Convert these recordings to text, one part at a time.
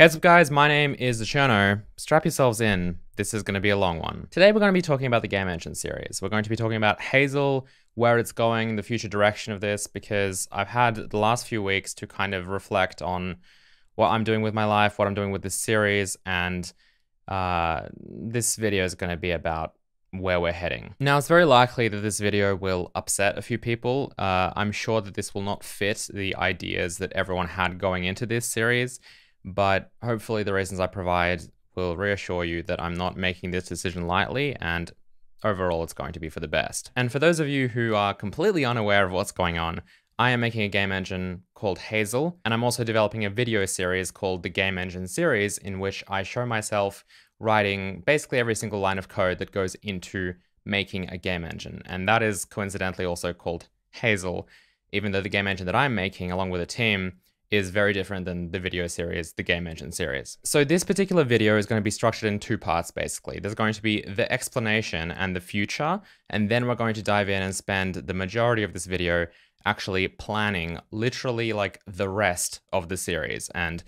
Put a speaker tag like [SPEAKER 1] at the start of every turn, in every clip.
[SPEAKER 1] Heads up guys, my name is Cherno. Strap yourselves in, this is going to be a long one. Today we're going to be talking about the Game Engine series. We're going to be talking about Hazel, where it's going, the future direction of this, because I've had the last few weeks to kind of reflect on what I'm doing with my life, what I'm doing with this series, and uh, this video is going to be about where we're heading. Now, it's very likely that this video will upset a few people. Uh, I'm sure that this will not fit the ideas that everyone had going into this series, but hopefully the reasons I provide will reassure you that I'm not making this decision lightly and overall it's going to be for the best. And for those of you who are completely unaware of what's going on, I am making a game engine called Hazel, and I'm also developing a video series called the Game Engine Series, in which I show myself writing basically every single line of code that goes into making a game engine. And that is coincidentally also called Hazel, even though the game engine that I'm making along with a team is very different than the video series, the game engine series. So this particular video is going to be structured in two parts, basically. There's going to be the explanation and the future, and then we're going to dive in and spend the majority of this video actually planning literally like the rest of the series and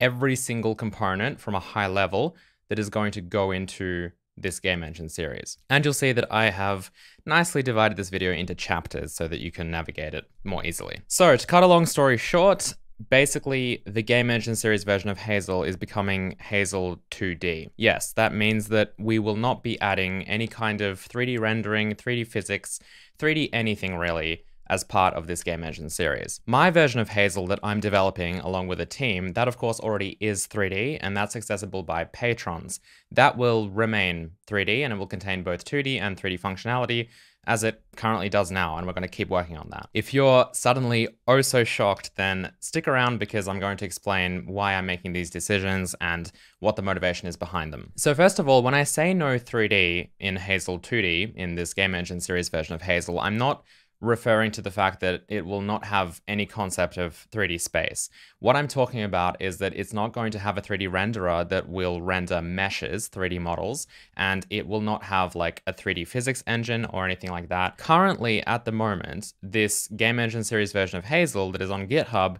[SPEAKER 1] every single component from a high level that is going to go into this game engine series. And you'll see that I have nicely divided this video into chapters so that you can navigate it more easily. So to cut a long story short, basically the game engine series version of Hazel is becoming Hazel 2D. Yes, that means that we will not be adding any kind of 3D rendering, 3D physics, 3D anything really as part of this game engine series. My version of Hazel that I'm developing along with a team, that of course already is 3D and that's accessible by patrons. That will remain 3D and it will contain both 2D and 3D functionality as it currently does now, and we're going to keep working on that. If you're suddenly oh so shocked, then stick around because I'm going to explain why I'm making these decisions and what the motivation is behind them. So first of all, when I say no 3D in Hazel 2D, in this game engine series version of Hazel, I'm not referring to the fact that it will not have any concept of 3D space. What I'm talking about is that it's not going to have a 3D renderer that will render meshes, 3D models, and it will not have like a 3D physics engine or anything like that. Currently, at the moment, this Game Engine series version of Hazel that is on GitHub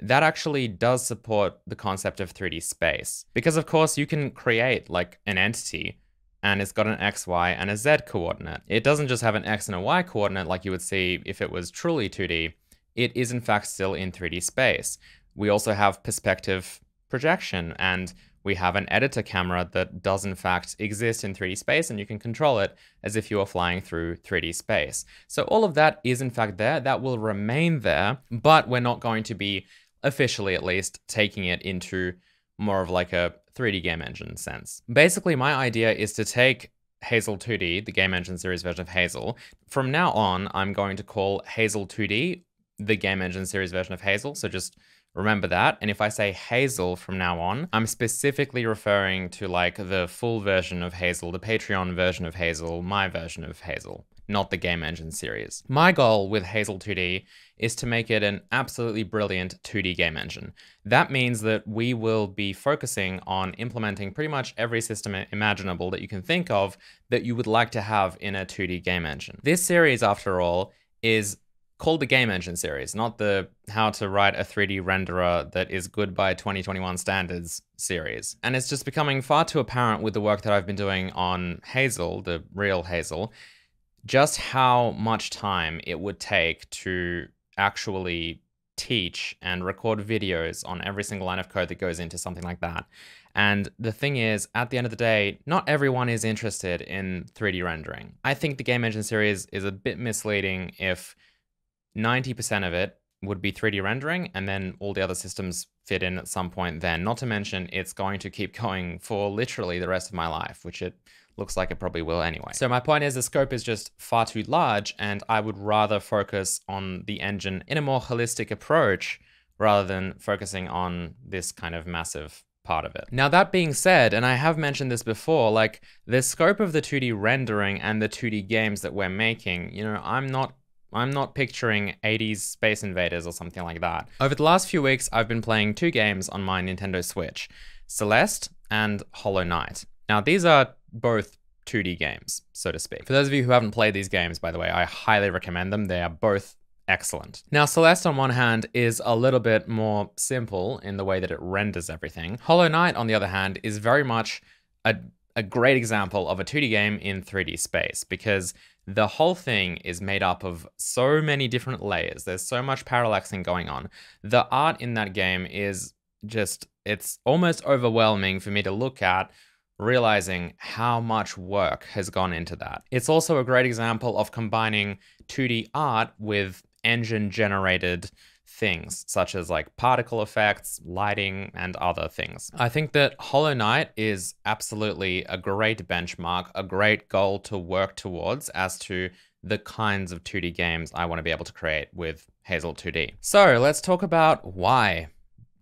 [SPEAKER 1] that actually does support the concept of 3D space. Because of course you can create like an entity and it's got an X, Y, and a Z coordinate. It doesn't just have an X and a Y coordinate like you would see if it was truly 2D. It is in fact still in 3D space. We also have perspective projection and we have an editor camera that does in fact exist in 3D space and you can control it as if you were flying through 3D space. So all of that is in fact there, that will remain there, but we're not going to be officially at least taking it into more of like a 3D game engine sense. Basically, my idea is to take Hazel 2D, the game engine series version of Hazel. From now on, I'm going to call Hazel 2D the game engine series version of Hazel. So just remember that. And if I say Hazel from now on, I'm specifically referring to like the full version of Hazel, the Patreon version of Hazel, my version of Hazel not the game engine series. My goal with Hazel 2D is to make it an absolutely brilliant 2D game engine. That means that we will be focusing on implementing pretty much every system imaginable that you can think of that you would like to have in a 2D game engine. This series, after all, is called the Game Engine series, not the How to Write a 3D Renderer That Is Good by 2021 Standards series. And it's just becoming far too apparent with the work that I've been doing on Hazel, the real Hazel, just how much time it would take to actually teach and record videos on every single line of code that goes into something like that. And the thing is, at the end of the day, not everyone is interested in 3D rendering. I think the Game Engine series is a bit misleading if 90% of it would be 3D rendering and then all the other systems fit in at some point then. Not to mention, it's going to keep going for literally the rest of my life, which it looks like it probably will anyway. So my point is the scope is just far too large and I would rather focus on the engine in a more holistic approach rather than focusing on this kind of massive part of it. Now that being said, and I have mentioned this before, like the scope of the 2D rendering and the 2D games that we're making, you know, I'm not I'm not picturing 80s Space Invaders or something like that. Over the last few weeks, I've been playing two games on my Nintendo Switch, Celeste and Hollow Knight. Now, these are both 2D games, so to speak. For those of you who haven't played these games, by the way, I highly recommend them. They are both excellent. Now, Celeste, on one hand, is a little bit more simple in the way that it renders everything. Hollow Knight, on the other hand, is very much a, a great example of a 2D game in 3D space because the whole thing is made up of so many different layers. There's so much parallaxing going on. The art in that game is just, it's almost overwhelming for me to look at realizing how much work has gone into that. It's also a great example of combining 2D art with engine generated things such as like particle effects, lighting, and other things. I think that Hollow Knight is absolutely a great benchmark, a great goal to work towards as to the kinds of 2D games I want to be able to create with Hazel 2D. So let's talk about why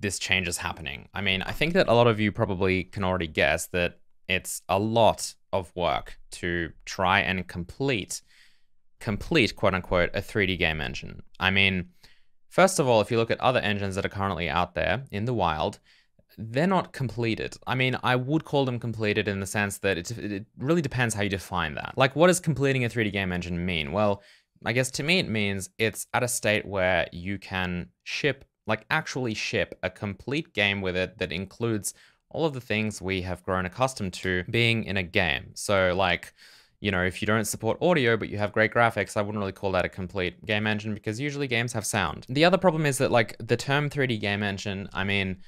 [SPEAKER 1] this change is happening. I mean, I think that a lot of you probably can already guess that it's a lot of work to try and complete, complete quote unquote, a 3D game engine. I mean, first of all, if you look at other engines that are currently out there in the wild, they're not completed. I mean, I would call them completed in the sense that it, it really depends how you define that. Like, what does completing a 3D game engine mean? Well, I guess to me it means it's at a state where you can ship, like actually ship a complete game with it that includes all of the things we have grown accustomed to being in a game. So like, you know, if you don't support audio but you have great graphics, I wouldn't really call that a complete game engine because usually games have sound. The other problem is that like the term 3D game engine, I mean,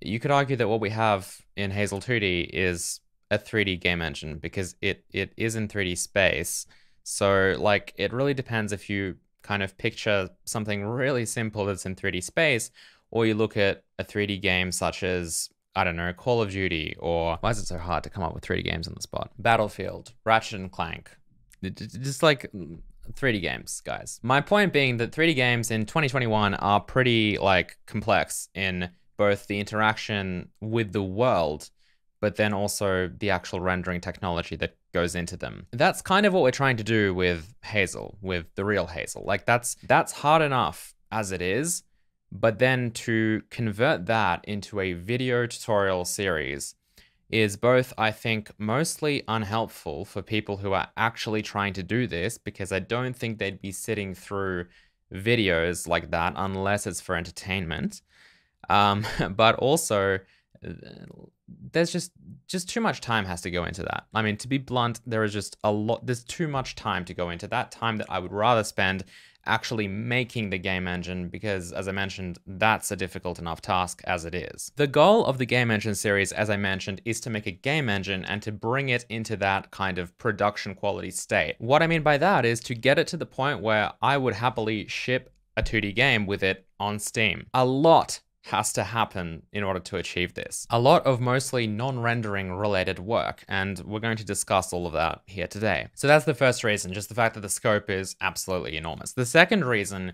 [SPEAKER 1] you could argue that what we have in Hazel 2D is a 3D game engine because it it is in 3D space. So like it really depends if you kind of picture something really simple that's in 3D space or you look at a 3D game such as I don't know, Call of Duty, or why is it so hard to come up with 3D games on the spot? Battlefield, Ratchet and Clank. Just like mm, 3D games, guys. My point being that 3D games in 2021 are pretty like complex in both the interaction with the world, but then also the actual rendering technology that goes into them. That's kind of what we're trying to do with Hazel, with the real Hazel. Like that's that's hard enough as it is, but then to convert that into a video tutorial series is both, I think, mostly unhelpful for people who are actually trying to do this because I don't think they'd be sitting through videos like that unless it's for entertainment. Um, but also, there's just just too much time has to go into that. I mean, to be blunt, there is just a lot. There's too much time to go into that time that I would rather spend actually making the game engine because, as I mentioned, that's a difficult enough task as it is. The goal of the game engine series, as I mentioned, is to make a game engine and to bring it into that kind of production quality state. What I mean by that is to get it to the point where I would happily ship a 2D game with it on Steam. A lot has to happen in order to achieve this. A lot of mostly non-rendering related work, and we're going to discuss all of that here today. So that's the first reason, just the fact that the scope is absolutely enormous. The second reason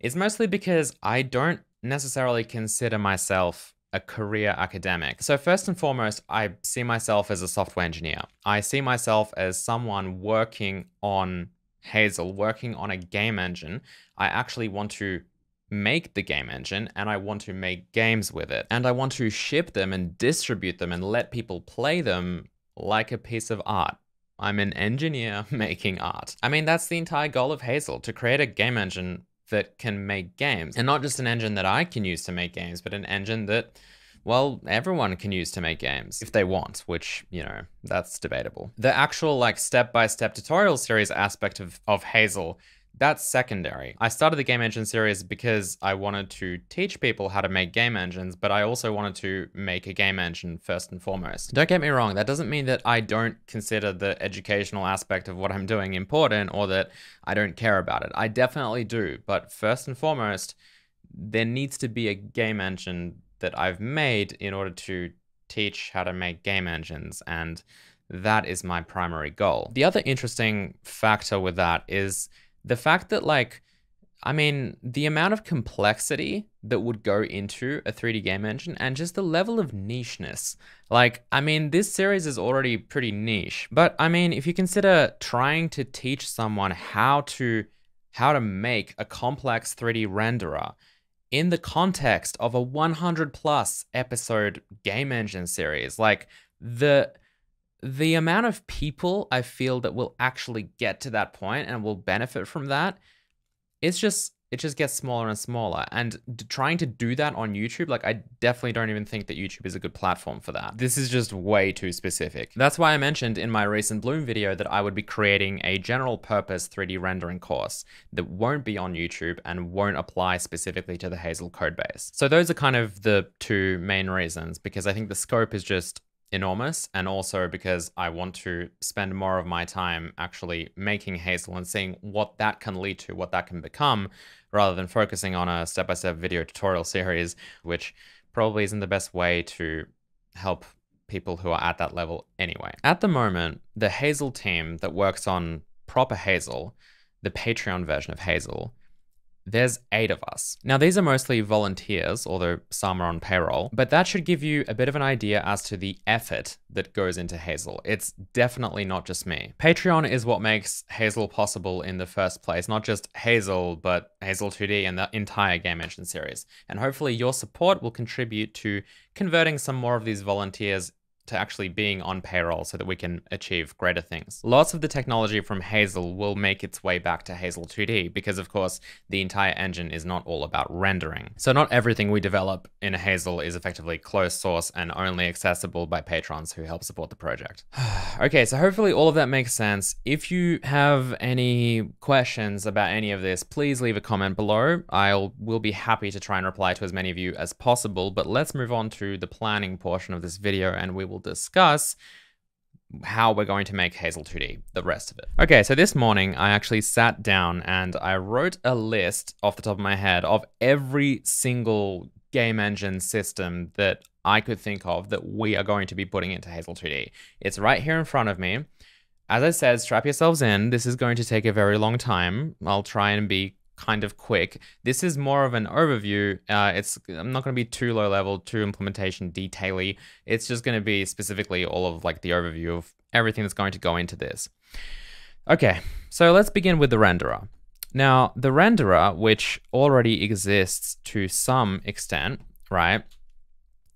[SPEAKER 1] is mostly because I don't necessarily consider myself a career academic. So first and foremost, I see myself as a software engineer. I see myself as someone working on Hazel, working on a game engine. I actually want to make the game engine and I want to make games with it. And I want to ship them and distribute them and let people play them like a piece of art. I'm an engineer making art. I mean, that's the entire goal of Hazel, to create a game engine that can make games. And not just an engine that I can use to make games, but an engine that, well, everyone can use to make games if they want, which, you know, that's debatable. The actual like step-by-step -step tutorial series aspect of, of Hazel that's secondary. I started the game engine series because I wanted to teach people how to make game engines, but I also wanted to make a game engine first and foremost. Don't get me wrong, that doesn't mean that I don't consider the educational aspect of what I'm doing important or that I don't care about it. I definitely do, but first and foremost, there needs to be a game engine that I've made in order to teach how to make game engines, and that is my primary goal. The other interesting factor with that is the fact that like I mean, the amount of complexity that would go into a 3D game engine and just the level of nicheness. Like, I mean, this series is already pretty niche, but I mean, if you consider trying to teach someone how to how to make a complex 3D renderer in the context of a 100 plus episode game engine series, like the the amount of people I feel that will actually get to that point and will benefit from that, it's just it just gets smaller and smaller. And trying to do that on YouTube, like I definitely don't even think that YouTube is a good platform for that. This is just way too specific. That's why I mentioned in my recent Bloom video that I would be creating a general purpose 3D rendering course that won't be on YouTube and won't apply specifically to the Hazel codebase. So those are kind of the two main reasons because I think the scope is just enormous and also because I want to spend more of my time actually making Hazel and seeing what that can lead to, what that can become, rather than focusing on a step-by-step video tutorial series, which probably isn't the best way to help people who are at that level anyway. At the moment, the Hazel team that works on proper Hazel, the Patreon version of Hazel, there's eight of us. Now, these are mostly volunteers, although some are on payroll, but that should give you a bit of an idea as to the effort that goes into Hazel. It's definitely not just me. Patreon is what makes Hazel possible in the first place, not just Hazel, but Hazel 2D and the entire Game Engine series. And hopefully your support will contribute to converting some more of these volunteers to actually being on payroll so that we can achieve greater things. Lots of the technology from Hazel will make its way back to Hazel 2D because of course the entire engine is not all about rendering. So not everything we develop in a Hazel is effectively closed source and only accessible by patrons who help support the project. okay, so hopefully all of that makes sense. If you have any questions about any of this, please leave a comment below. I'll will be happy to try and reply to as many of you as possible, but let's move on to the planning portion of this video and we will will discuss how we're going to make Hazel 2D, the rest of it. Okay, so this morning I actually sat down and I wrote a list off the top of my head of every single game engine system that I could think of that we are going to be putting into Hazel 2D. It's right here in front of me. As I said, strap yourselves in. This is going to take a very long time. I'll try and be kind of quick. This is more of an overview. Uh, it's I'm not going to be too low level, too implementation detaily. It's just going to be specifically all of like the overview of everything that's going to go into this. Okay, so let's begin with the renderer. Now, the renderer, which already exists to some extent, right?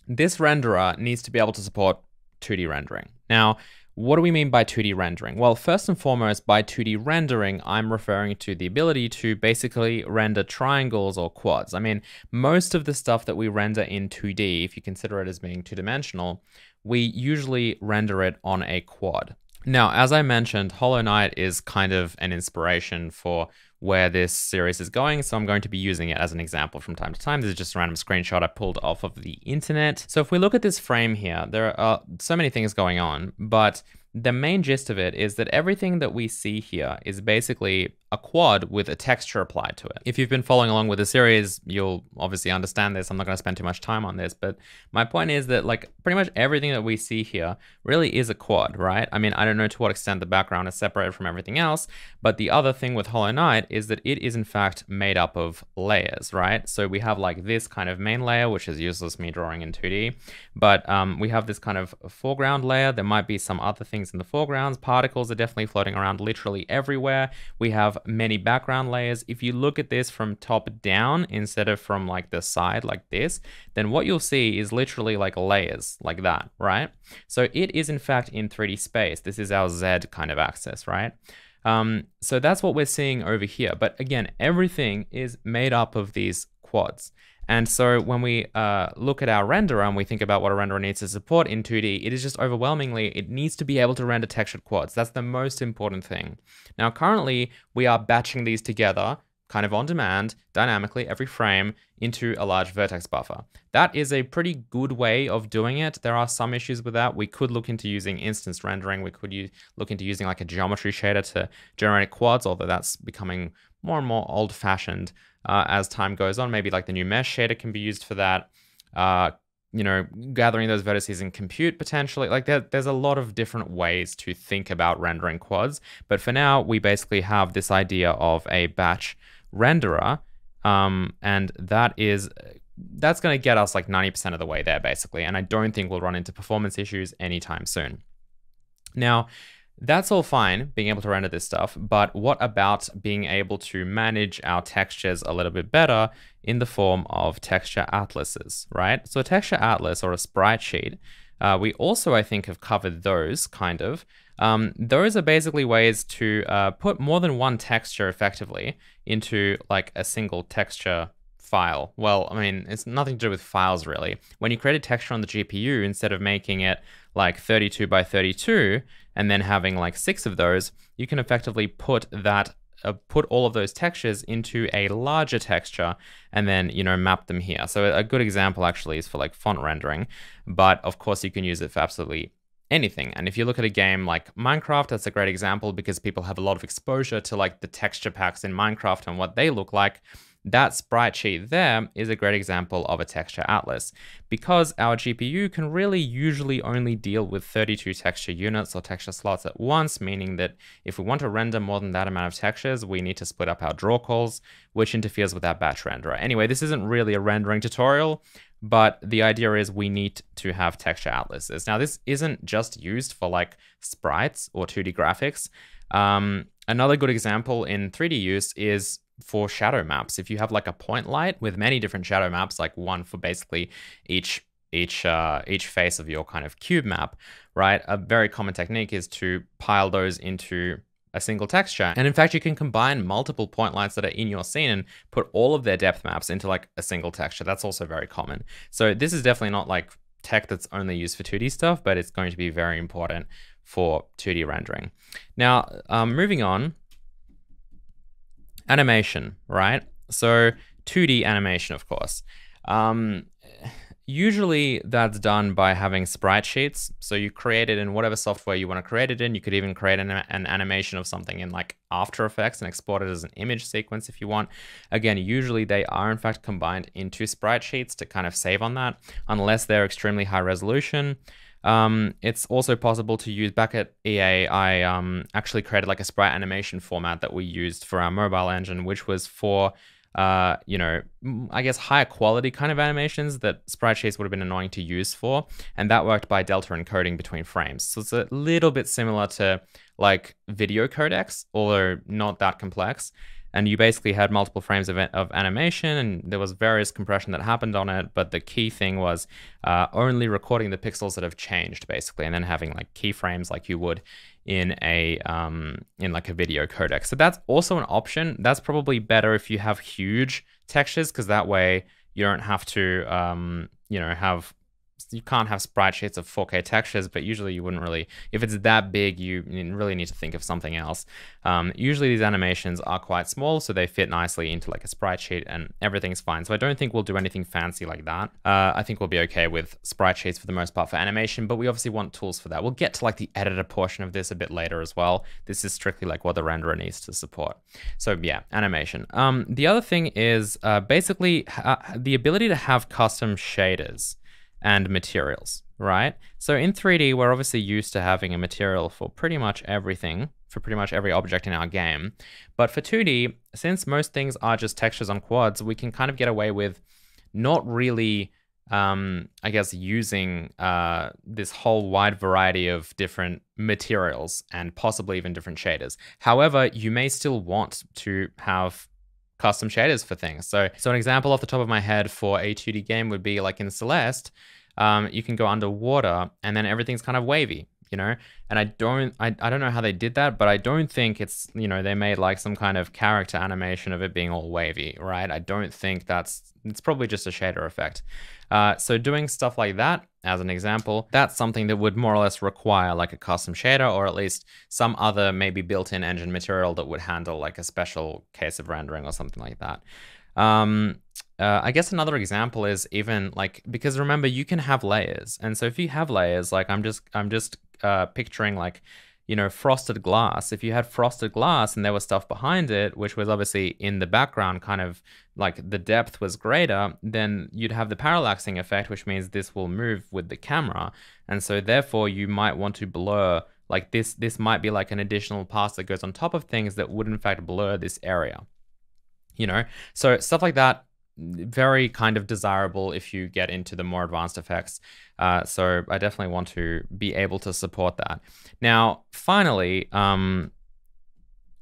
[SPEAKER 1] This renderer needs to be able to support 2D rendering. Now, what do we mean by 2D rendering? Well, first and foremost, by 2D rendering, I'm referring to the ability to basically render triangles or quads. I mean, most of the stuff that we render in 2D, if you consider it as being two-dimensional, we usually render it on a quad. Now, as I mentioned, Hollow Knight is kind of an inspiration for where this series is going, so I'm going to be using it as an example from time to time. This is just a random screenshot I pulled off of the internet. So if we look at this frame here, there are so many things going on, but the main gist of it is that everything that we see here is basically a quad with a texture applied to it. If you've been following along with the series, you'll obviously understand this. I'm not going to spend too much time on this, but my point is that like pretty much everything that we see here really is a quad, right? I mean, I don't know to what extent the background is separated from everything else, but the other thing with Hollow Knight is that it is in fact made up of layers, right? So we have like this kind of main layer, which is useless me drawing in 2D, but um, we have this kind of foreground layer. There might be some other things in the foregrounds. Particles are definitely floating around literally everywhere. We have many background layers. If you look at this from top down instead of from like the side like this, then what you'll see is literally like layers like that, right? So it is in fact in 3D space. This is our Z kind of axis, right? Um, so that's what we're seeing over here. But again, everything is made up of these quads. And so when we uh, look at our renderer and we think about what a renderer needs to support in 2D, it is just overwhelmingly, it needs to be able to render textured quads. That's the most important thing. Now, currently, we are batching these together kind of on demand, dynamically, every frame into a large vertex buffer. That is a pretty good way of doing it. There are some issues with that. We could look into using instance rendering. We could use, look into using like a geometry shader to generate quads, although that's becoming more and more old fashioned uh, as time goes on. Maybe like the new mesh shader can be used for that. Uh, you know, gathering those vertices in compute potentially. Like there, there's a lot of different ways to think about rendering quads. But for now, we basically have this idea of a batch renderer. Um, and that is that's going to get us like 90% of the way there basically. And I don't think we'll run into performance issues anytime soon. Now, that's all fine, being able to render this stuff, but what about being able to manage our textures a little bit better in the form of texture atlases, right? So a texture atlas or a sprite sheet, uh, we also, I think, have covered those kind of Um, those are basically ways to uh, put more than one texture effectively into like a single texture file. Well, I mean, it's nothing to do with files really. When you create a texture on the GPU, instead of making it like 32 by 32 and then having like six of those, you can effectively put that uh, put all of those textures into a larger texture and then you know map them here. So a good example actually is for like font rendering but of course you can use it for absolutely anything. And if you look at a game like minecraft that's a great example because people have a lot of exposure to like the texture packs in minecraft and what they look like that sprite sheet there is a great example of a texture atlas because our GPU can really usually only deal with 32 texture units or texture slots at once, meaning that if we want to render more than that amount of textures, we need to split up our draw calls, which interferes with our batch renderer. Anyway, this isn't really a rendering tutorial, but the idea is we need to have texture atlases. Now, this isn't just used for like sprites or 2D graphics. Um, another good example in 3D use is for shadow maps. If you have like a point light with many different shadow maps, like one for basically each each uh, each face of your kind of cube map, right? A very common technique is to pile those into a single texture. And in fact, you can combine multiple point lights that are in your scene and put all of their depth maps into like a single texture. That's also very common. So this is definitely not like tech that's only used for 2D stuff, but it's going to be very important for 2D rendering. Now, um, moving on, animation, right? So 2D animation, of course. Um, usually that's done by having sprite sheets. So you create it in whatever software you want to create it in. You could even create an, an, animation of something in like After Effects and export it as an image sequence if you want. Again, usually they are in fact combined into sprite sheets to kind of save on that, unless they're extremely high resolution. Um, it's also possible to use back at EA. I um, actually created like a sprite animation format that we used for our mobile engine, which was for uh, you know, I guess higher quality kind of animations that sprite sheets would have been annoying to use for, and that worked by delta encoding between frames. So it's a little bit similar to like video codecs, although not that complex and you basically had multiple frames of, of animation and there was various compression that happened on it but the key thing was uh, only recording the pixels that have changed basically and then having like keyframes like you would in a um, in like a video codec. So that's also an option. That's probably better if you have huge textures because that way you don't have to um, you know have you can't have sprite sheets of 4K textures, but usually you wouldn't really, if it's that big, you really need to think of something else. Um, usually these animations are quite small, so they fit nicely into like a sprite sheet and everything's fine. So I don't think we'll do anything fancy like that. Uh, I think we'll be okay with sprite sheets for the most part for animation, but we obviously want tools for that. We'll get to like the editor portion of this a bit later as well. This is strictly like what the renderer needs to support. So yeah, animation. Um, the other thing is uh, basically the ability to have custom shaders and materials, right? So in 3D, we're obviously used to having a material for pretty much everything, for pretty much every object in our game. But for 2D, since most things are just textures on quads, we can kind of get away with not really, um, I guess, using uh, this whole wide variety of different materials and possibly even different shaders. However, you may still want to have custom shaders for things. So, so an example off the top of my head for a 2D game would be like in Celeste, um, you can go underwater and then everything's kind of wavy, you know? And I don't, I, I don't know how they did that, but I don't think it's, you know, they made like some kind of character animation of it being all wavy, right? I don't think that's, it's probably just a shader effect. Uh, so doing stuff like that, as an example, that's something that would more or less require like a custom shader or at least some other maybe built-in engine material that would handle like a special case of rendering or something like that. Um, uh, I guess another example is even like because remember you can have layers, and so if you have layers, like I'm just I'm just uh, picturing like you know, frosted glass. If you had frosted glass and there was stuff behind it, which was obviously in the background, kind of like the depth was greater, then you'd have the parallaxing effect, which means this will move with the camera. And so therefore you might want to blur like this, this might be like an additional pass that goes on top of things that would in fact blur this area, you know? So stuff like that very kind of desirable if you get into the more advanced effects. Uh, so I definitely want to be able to support that. Now, finally, um,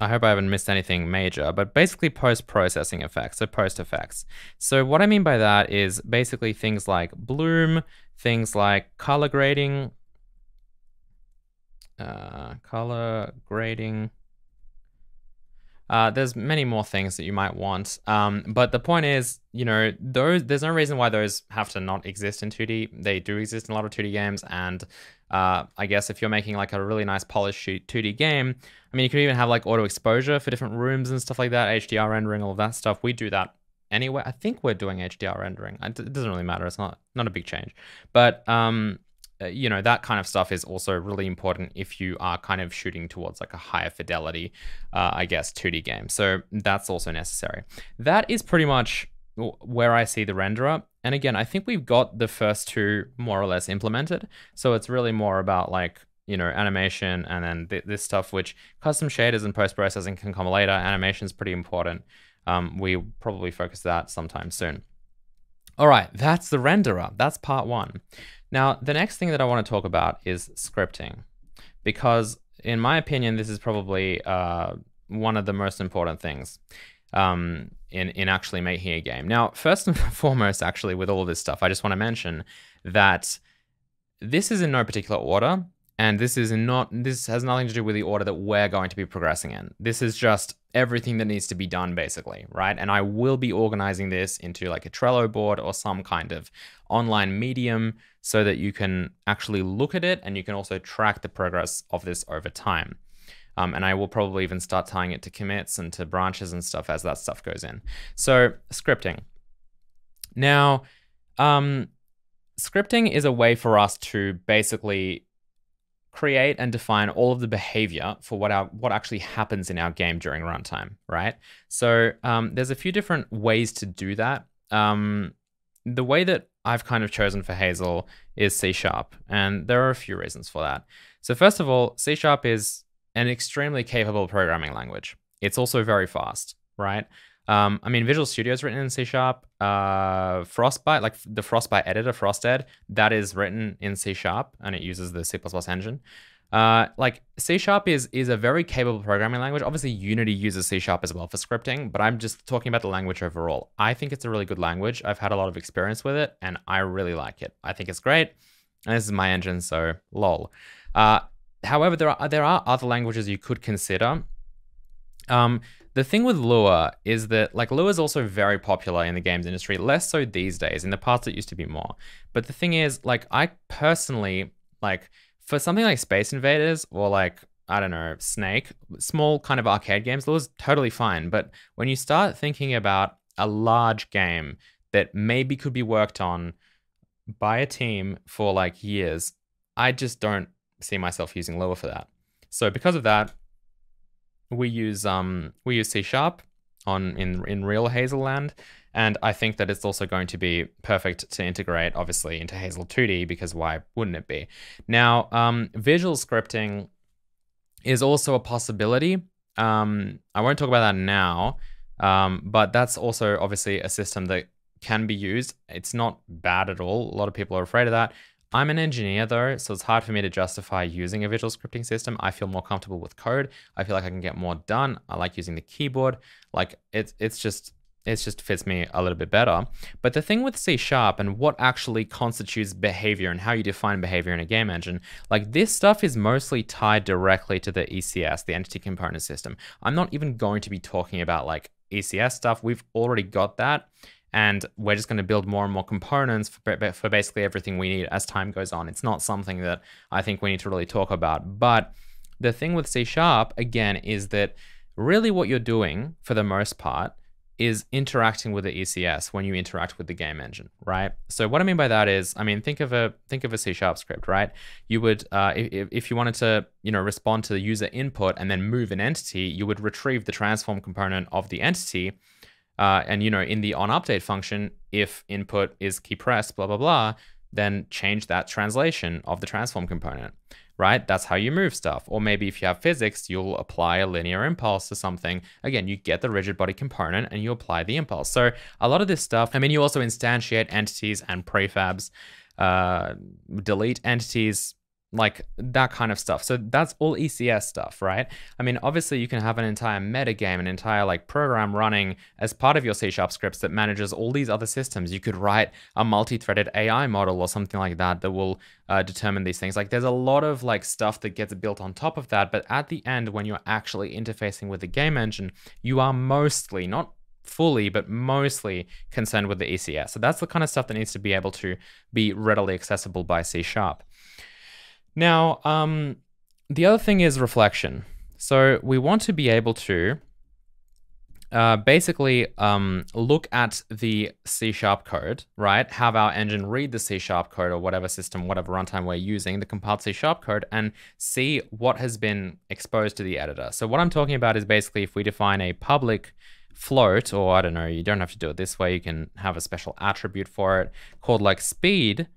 [SPEAKER 1] I hope I haven't missed anything major, but basically post-processing effects, so post effects. So what I mean by that is basically things like bloom, things like color grading, uh, color grading. Uh, there's many more things that you might want, um, but the point is, you know, those there's no reason why those have to not exist in 2D. They do exist in a lot of 2D games, and uh, I guess if you're making like a really nice polished 2D game, I mean, you could even have like auto exposure for different rooms and stuff like that, HDR rendering, all of that stuff. We do that anyway. I think we're doing HDR rendering. It doesn't really matter. It's not not a big change, but um, you know that kind of stuff is also really important if you are kind of shooting towards like a higher fidelity uh, i guess 2d game. So that's also necessary. That is pretty much where i see the renderer. And again i think we've got the first two more or less implemented. So it's really more about like you know animation and then th this stuff which custom shaders and post-processing can come later. Animation is pretty important. Um, we probably focus that sometime soon. All right that's the renderer. That's part one now, the next thing that I want to talk about is scripting, because in my opinion, this is probably uh, one of the most important things um, in, in actually making a game. Now, first and foremost, actually, with all this stuff, I just want to mention that this is in no particular order, and this is not this has nothing to do with the order that we're going to be progressing in. This is just everything that needs to be done basically, right? And I will be organizing this into like a Trello board or some kind of online medium so that you can actually look at it and you can also track the progress of this over time. Um, and I will probably even start tying it to commits and to branches and stuff as that stuff goes in. So scripting. Now, um, scripting is a way for us to basically create and define all of the behavior for what our what actually happens in our game during runtime, right? So um, there's a few different ways to do that. Um, the way that I've kind of chosen for Hazel is C Sharp, and there are a few reasons for that. So first of all, C Sharp is an extremely capable programming language. It's also very fast, right? Um, I mean, Visual Studio is written in C Sharp. Uh, Frostbite, like the Frostbite editor, FrostEd, that is written in C Sharp, and it uses the C++ engine. Uh, like C Sharp is is a very capable programming language. Obviously, Unity uses C Sharp as well for scripting, but I'm just talking about the language overall. I think it's a really good language. I've had a lot of experience with it, and I really like it. I think it's great, and this is my engine, so lol. Uh, however, there are there are other languages you could consider. Um, the thing with Lua is that like Lua is also very popular in the games industry, less so these days. In the past, it used to be more. But the thing is, like I personally like for something like Space Invaders or like I don't know Snake, small kind of arcade games, Lua's totally fine. But when you start thinking about a large game that maybe could be worked on by a team for like years, I just don't see myself using Lua for that. So because of that, we use um we use C sharp on in in real Hazelland, and I think that it's also going to be perfect to integrate obviously into Hazel 2D because why wouldn't it be? Now, um, visual scripting is also a possibility. Um, I won't talk about that now, um, but that's also obviously a system that can be used. It's not bad at all. A lot of people are afraid of that. I'm an engineer though, so it's hard for me to justify using a visual scripting system. I feel more comfortable with code. I feel like I can get more done. I like using the keyboard. Like it's it's just it just fits me a little bit better. But the thing with C Sharp and what actually constitutes behavior and how you define behavior in a game engine, like this stuff is mostly tied directly to the ECS, the entity component system. I'm not even going to be talking about like ECS stuff. We've already got that and we're just going to build more and more components for, for basically everything we need as time goes on. It's not something that I think we need to really talk about. But the thing with C Sharp, again, is that really what you're doing for the most part is interacting with the ECS when you interact with the game engine, right? So what I mean by that is, I mean, think of a think of a C sharp script, right? You would, uh, if, if you wanted to, you know, respond to the user input and then move an entity, you would retrieve the transform component of the entity uh, and you know, in the on update function, if input is key press, blah, blah, blah, then change that translation of the transform component, right? That's how you move stuff. Or maybe if you have physics, you'll apply a linear impulse to something. Again, you get the rigid body component and you apply the impulse. So a lot of this stuff, I mean, you also instantiate entities and prefabs, uh, delete entities, like that kind of stuff. So that's all ECS stuff, right? I mean, obviously you can have an entire metagame, an entire like program running as part of your C sharp scripts that manages all these other systems. You could write a multi-threaded AI model or something like that that will uh, determine these things. Like there's a lot of like stuff that gets built on top of that. But at the end, when you're actually interfacing with the game engine, you are mostly not fully, but mostly concerned with the ECS. So that's the kind of stuff that needs to be able to be readily accessible by C sharp. Now, um, the other thing is reflection. So we want to be able to uh, basically um, look at the C sharp code, right? Have our engine read the C sharp code or whatever system, whatever runtime we're using, the compiled C sharp code, and see what has been exposed to the editor. So what I'm talking about is basically if we define a public float, or I don't know, you don't have to do it this way. You can have a special attribute for it called like speed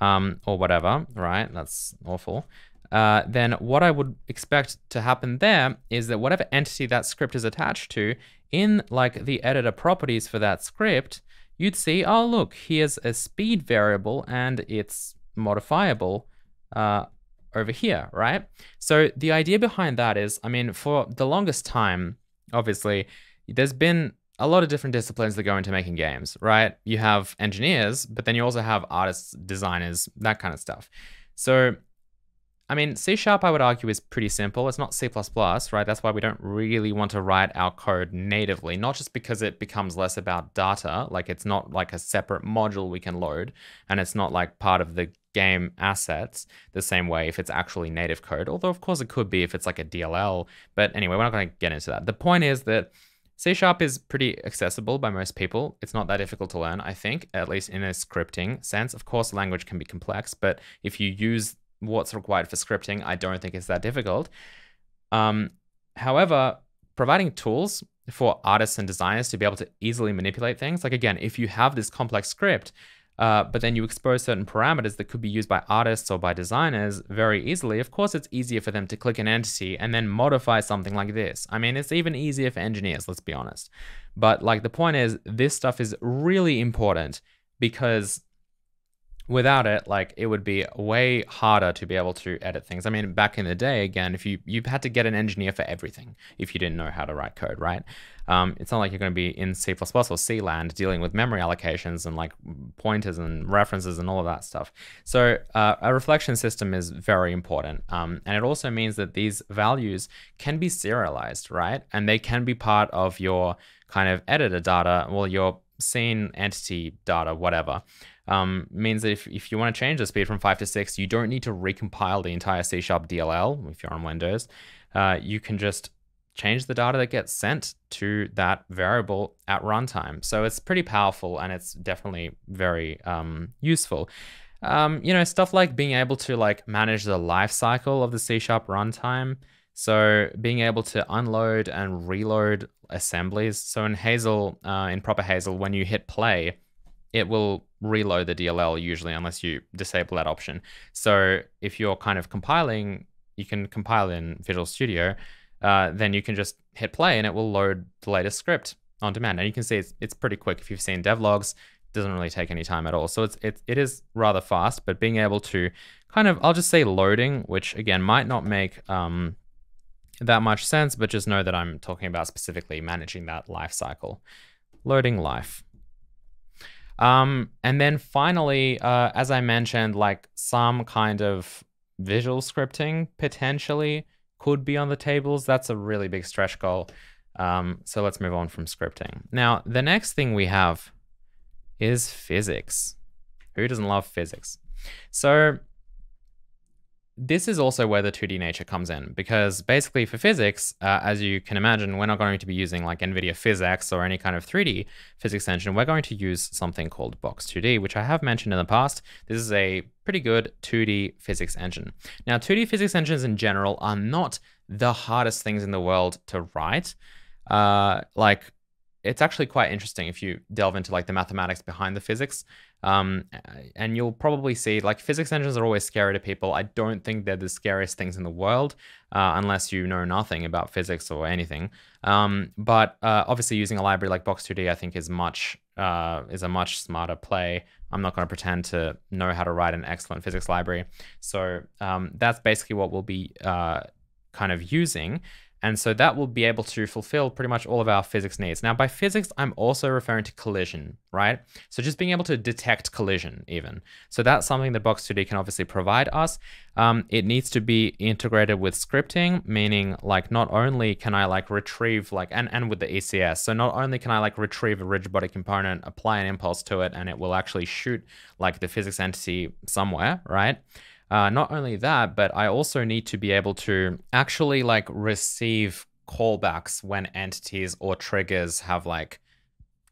[SPEAKER 1] um, or whatever, right? That's awful. Uh, then what I would expect to happen there is that whatever entity that script is attached to in like the editor properties for that script, you'd see, oh, look, here's a speed variable and it's modifiable uh, over here, right? So the idea behind that is, I mean, for the longest time, obviously, there's been a lot of different disciplines that go into making games, right? You have engineers, but then you also have artists, designers, that kind of stuff. So, I mean, C sharp, I would argue, is pretty simple. It's not C, right? That's why we don't really want to write our code natively, not just because it becomes less about data, like it's not like a separate module we can load, and it's not like part of the game assets the same way if it's actually native code. Although, of course, it could be if it's like a DLL. But anyway, we're not going to get into that. The point is that C Sharp is pretty accessible by most people. It's not that difficult to learn, I think, at least in a scripting sense. Of course, language can be complex, but if you use what's required for scripting, I don't think it's that difficult. Um, however, providing tools for artists and designers to be able to easily manipulate things, like again, if you have this complex script, uh, but then you expose certain parameters that could be used by artists or by designers very easily, of course it's easier for them to click an entity and then modify something like this. I mean, it's even easier for engineers, let's be honest. But like the point is, this stuff is really important because without it, like it would be way harder to be able to edit things. I mean, back in the day, again, if you you had to get an engineer for everything if you didn't know how to write code, right? Um, it's not like you're going to be in C++ or C land dealing with memory allocations and like pointers and references and all of that stuff. So uh, a reflection system is very important, um, and it also means that these values can be serialized, right? And they can be part of your kind of editor data, well, your scene entity data, whatever um, means that if, if you want to change the speed from 5 to 6, you don't need to recompile the entire C Sharp DLL if you're on Windows. Uh, you can just change the data that gets sent to that variable at runtime. So it's pretty powerful and it's definitely very um, useful. Um, you know, stuff like being able to like manage the life cycle of the C Sharp runtime. So being able to unload and reload assemblies. So in Hazel, uh, in proper Hazel, when you hit play, it will reload the DLL usually unless you disable that option. So if you're kind of compiling, you can compile in Visual Studio, uh, then you can just hit play and it will load the latest script on demand. And you can see it's, it's pretty quick. If you've seen devlogs, it doesn't really take any time at all. So it's, it, it is rather fast, but being able to kind of, I'll just say loading, which again might not make um, that much sense, but just know that I'm talking about specifically managing that life cycle. Loading life. Um, and then finally, uh, as I mentioned, like some kind of visual scripting potentially could be on the tables. That's a really big stretch goal. Um, so let's move on from scripting. Now, the next thing we have is physics. Who doesn't love physics? So this is also where the 2D nature comes in because basically for physics, uh, as you can imagine, we're not going to be using like NVIDIA PhysX or any kind of 3D physics engine. We're going to use something called Box2D, which I have mentioned in the past. This is a pretty good 2D physics engine. Now, 2D physics engines in general are not the hardest things in the world to write. Uh, like it's actually quite interesting if you delve into like the mathematics behind the physics. Um, and you'll probably see like physics engines are always scary to people. I don't think they're the scariest things in the world uh, unless you know nothing about physics or anything. Um, but uh, obviously, using a library like Box2D, I think, is much uh, is a much smarter play. I'm not going to pretend to know how to write an excellent physics library. So um, that's basically what we'll be uh, kind of using. And so that will be able to fulfill pretty much all of our physics needs. Now, by physics, I'm also referring to collision, right? So just being able to detect collision even. So that's something that Box2D can obviously provide us. Um, it needs to be integrated with scripting, meaning like not only can I like retrieve like, and, and with the ECS. So not only can I like retrieve a rigid body component, apply an impulse to it, and it will actually shoot like the physics entity somewhere, right? Uh, not only that, but I also need to be able to actually like receive callbacks when entities or triggers have like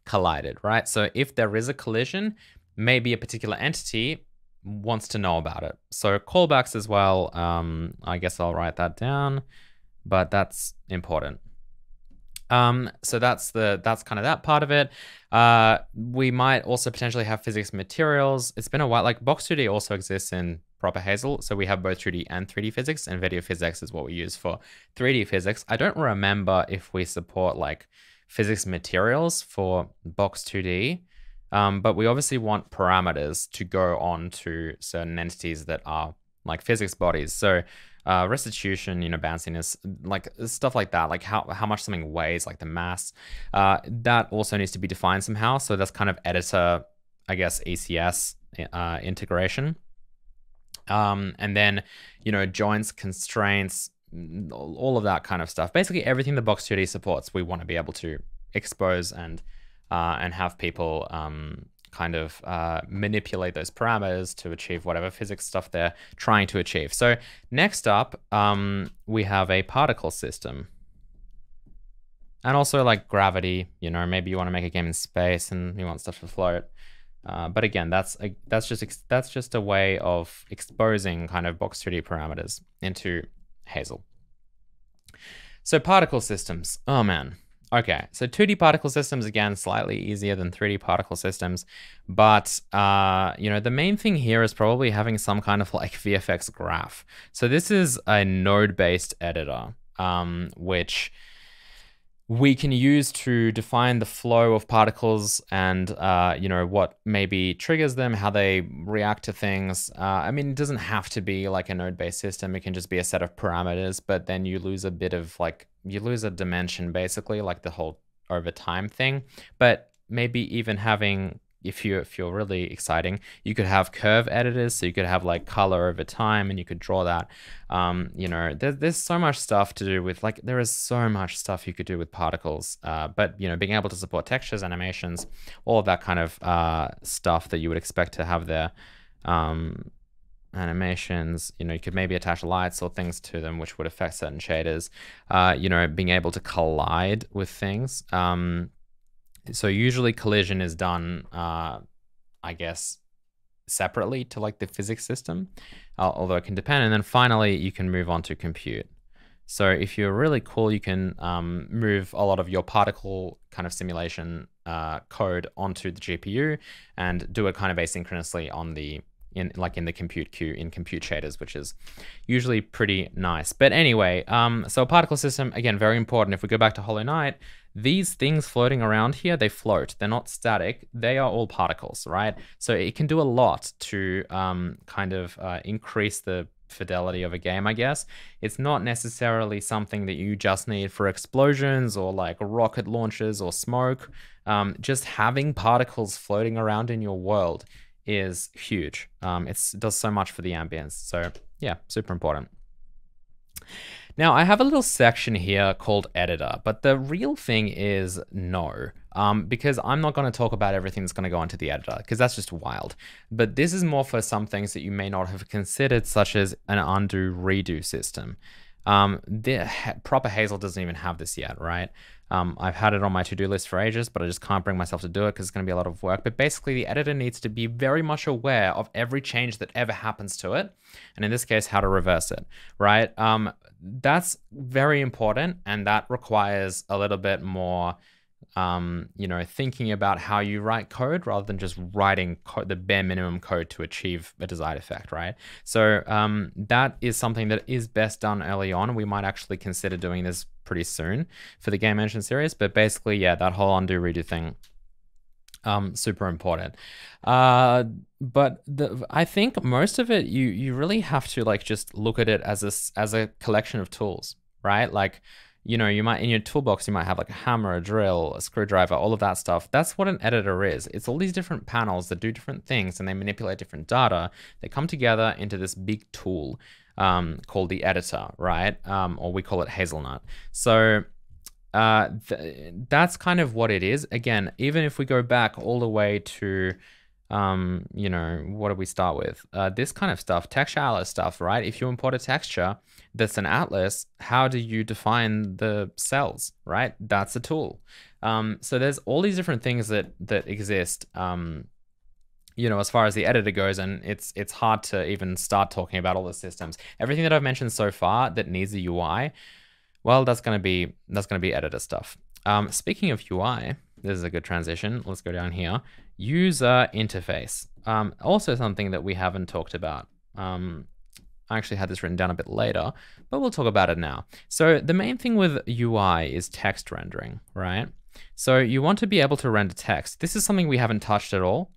[SPEAKER 1] collided, right? So if there is a collision, maybe a particular entity wants to know about it. So callbacks as well, um, I guess I'll write that down, but that's important. Um, so that's the that's kind of that part of it. Uh, we might also potentially have physics materials. It's been a while. Like Box2D also exists in proper Hazel. So we have both 2D and 3D physics, and Nvidia PhysX is what we use for 3D physics. I don't remember if we support like physics materials for Box 2D, um, but we obviously want parameters to go on to certain entities that are like physics bodies. So uh, restitution, you know, bounciness, like stuff like that, like how, how much something weighs, like the mass, uh, that also needs to be defined somehow. So that's kind of editor, I guess, ECS uh, integration. Um, and then, you know, joints, constraints, all of that kind of stuff. Basically, everything the Box 2D supports, we want to be able to expose and uh, and have people um, kind of uh, manipulate those parameters to achieve whatever physics stuff they're trying to achieve. So next up, um, we have a particle system. And also like gravity, you know, maybe you want to make a game in space and you want stuff to float. Uh, but again, that's a, that's just that's just a way of exposing kind of box 2D parameters into Hazel. So particle systems. Oh man. Okay, so 2D particle systems again slightly easier than 3D particle systems, but uh, you know the main thing here is probably having some kind of like VFX graph. So this is a node-based editor, um, which we can use to define the flow of particles and uh, you know what maybe triggers them how they react to things. Uh, i mean it doesn't have to be like a node based system. It can just be a set of parameters but then you lose a bit of like you lose a dimension basically like the whole over time thing. But maybe even having if you if you're really exciting, you could have curve editors, so you could have like color over time, and you could draw that. Um, you know, there's there's so much stuff to do with like there is so much stuff you could do with particles. Uh, but you know, being able to support textures, animations, all of that kind of uh, stuff that you would expect to have there. Um, animations you know you could maybe attach lights or things to them which would affect certain shaders uh, you know being able to collide with things um, so usually collision is done, uh, I guess, separately to like the physics system, uh, although it can depend. And then finally, you can move on to compute. So if you're really cool, you can um, move a lot of your particle kind of simulation uh, code onto the GPU and do it kind of asynchronously on the in like in the compute queue in compute shaders, which is usually pretty nice. But anyway, um, so a particle system, again, very important. If we go back to Hollow Knight, these things floating around here, they float. They're not static. They are all particles, right? So it can do a lot to um, kind of uh, increase the fidelity of a game, I guess. It's not necessarily something that you just need for explosions or like rocket launches or smoke. Um, just having particles floating around in your world is huge. Um, it does so much for the ambience. So yeah, super important. Now I have a little section here called editor, but the real thing is no, um, because I'm not going to talk about everything that's going to go into the editor because that's just wild. But this is more for some things that you may not have considered, such as an undo redo system. Um, the proper Hazel doesn't even have this yet, right? Um, I've had it on my to-do list for ages, but I just can't bring myself to do it because it's going to be a lot of work. But basically, the editor needs to be very much aware of every change that ever happens to it, and in this case, how to reverse it, right? Um, that's very important, and that requires a little bit more um, you know, thinking about how you write code rather than just writing the bare minimum code to achieve a desired effect, right? So um, that is something that is best done early on. We might actually consider doing this pretty soon for the game engine series, but basically, yeah, that whole undo redo thing Um, super important. Uh, but the, I think most of it, you you really have to like just look at it as a as a collection of tools, right? Like, you know, you might in your toolbox you might have like a hammer, a drill, a screwdriver, all of that stuff. That's what an editor is. It's all these different panels that do different things and they manipulate different data. They come together into this big tool um, called the editor, right? Um, or we call it Hazelnut. So uh, th that's kind of what it is. Again, even if we go back all the way to, um, you know, what do we start with? Uh, this kind of stuff, texture atlas stuff, right? If you import a texture that's an atlas, how do you define the cells, right? That's a tool. Um, so there's all these different things that that exist. Um, you know, as far as the editor goes, and it's it's hard to even start talking about all the systems. Everything that I've mentioned so far that needs a UI, well, that's gonna be that's gonna be editor stuff. Um, speaking of UI, this is a good transition. Let's go down here. User interface. Um, also something that we haven't talked about. Um, I actually had this written down a bit later, but we'll talk about it now. So the main thing with UI is text rendering, right? So you want to be able to render text. This is something we haven't touched at all.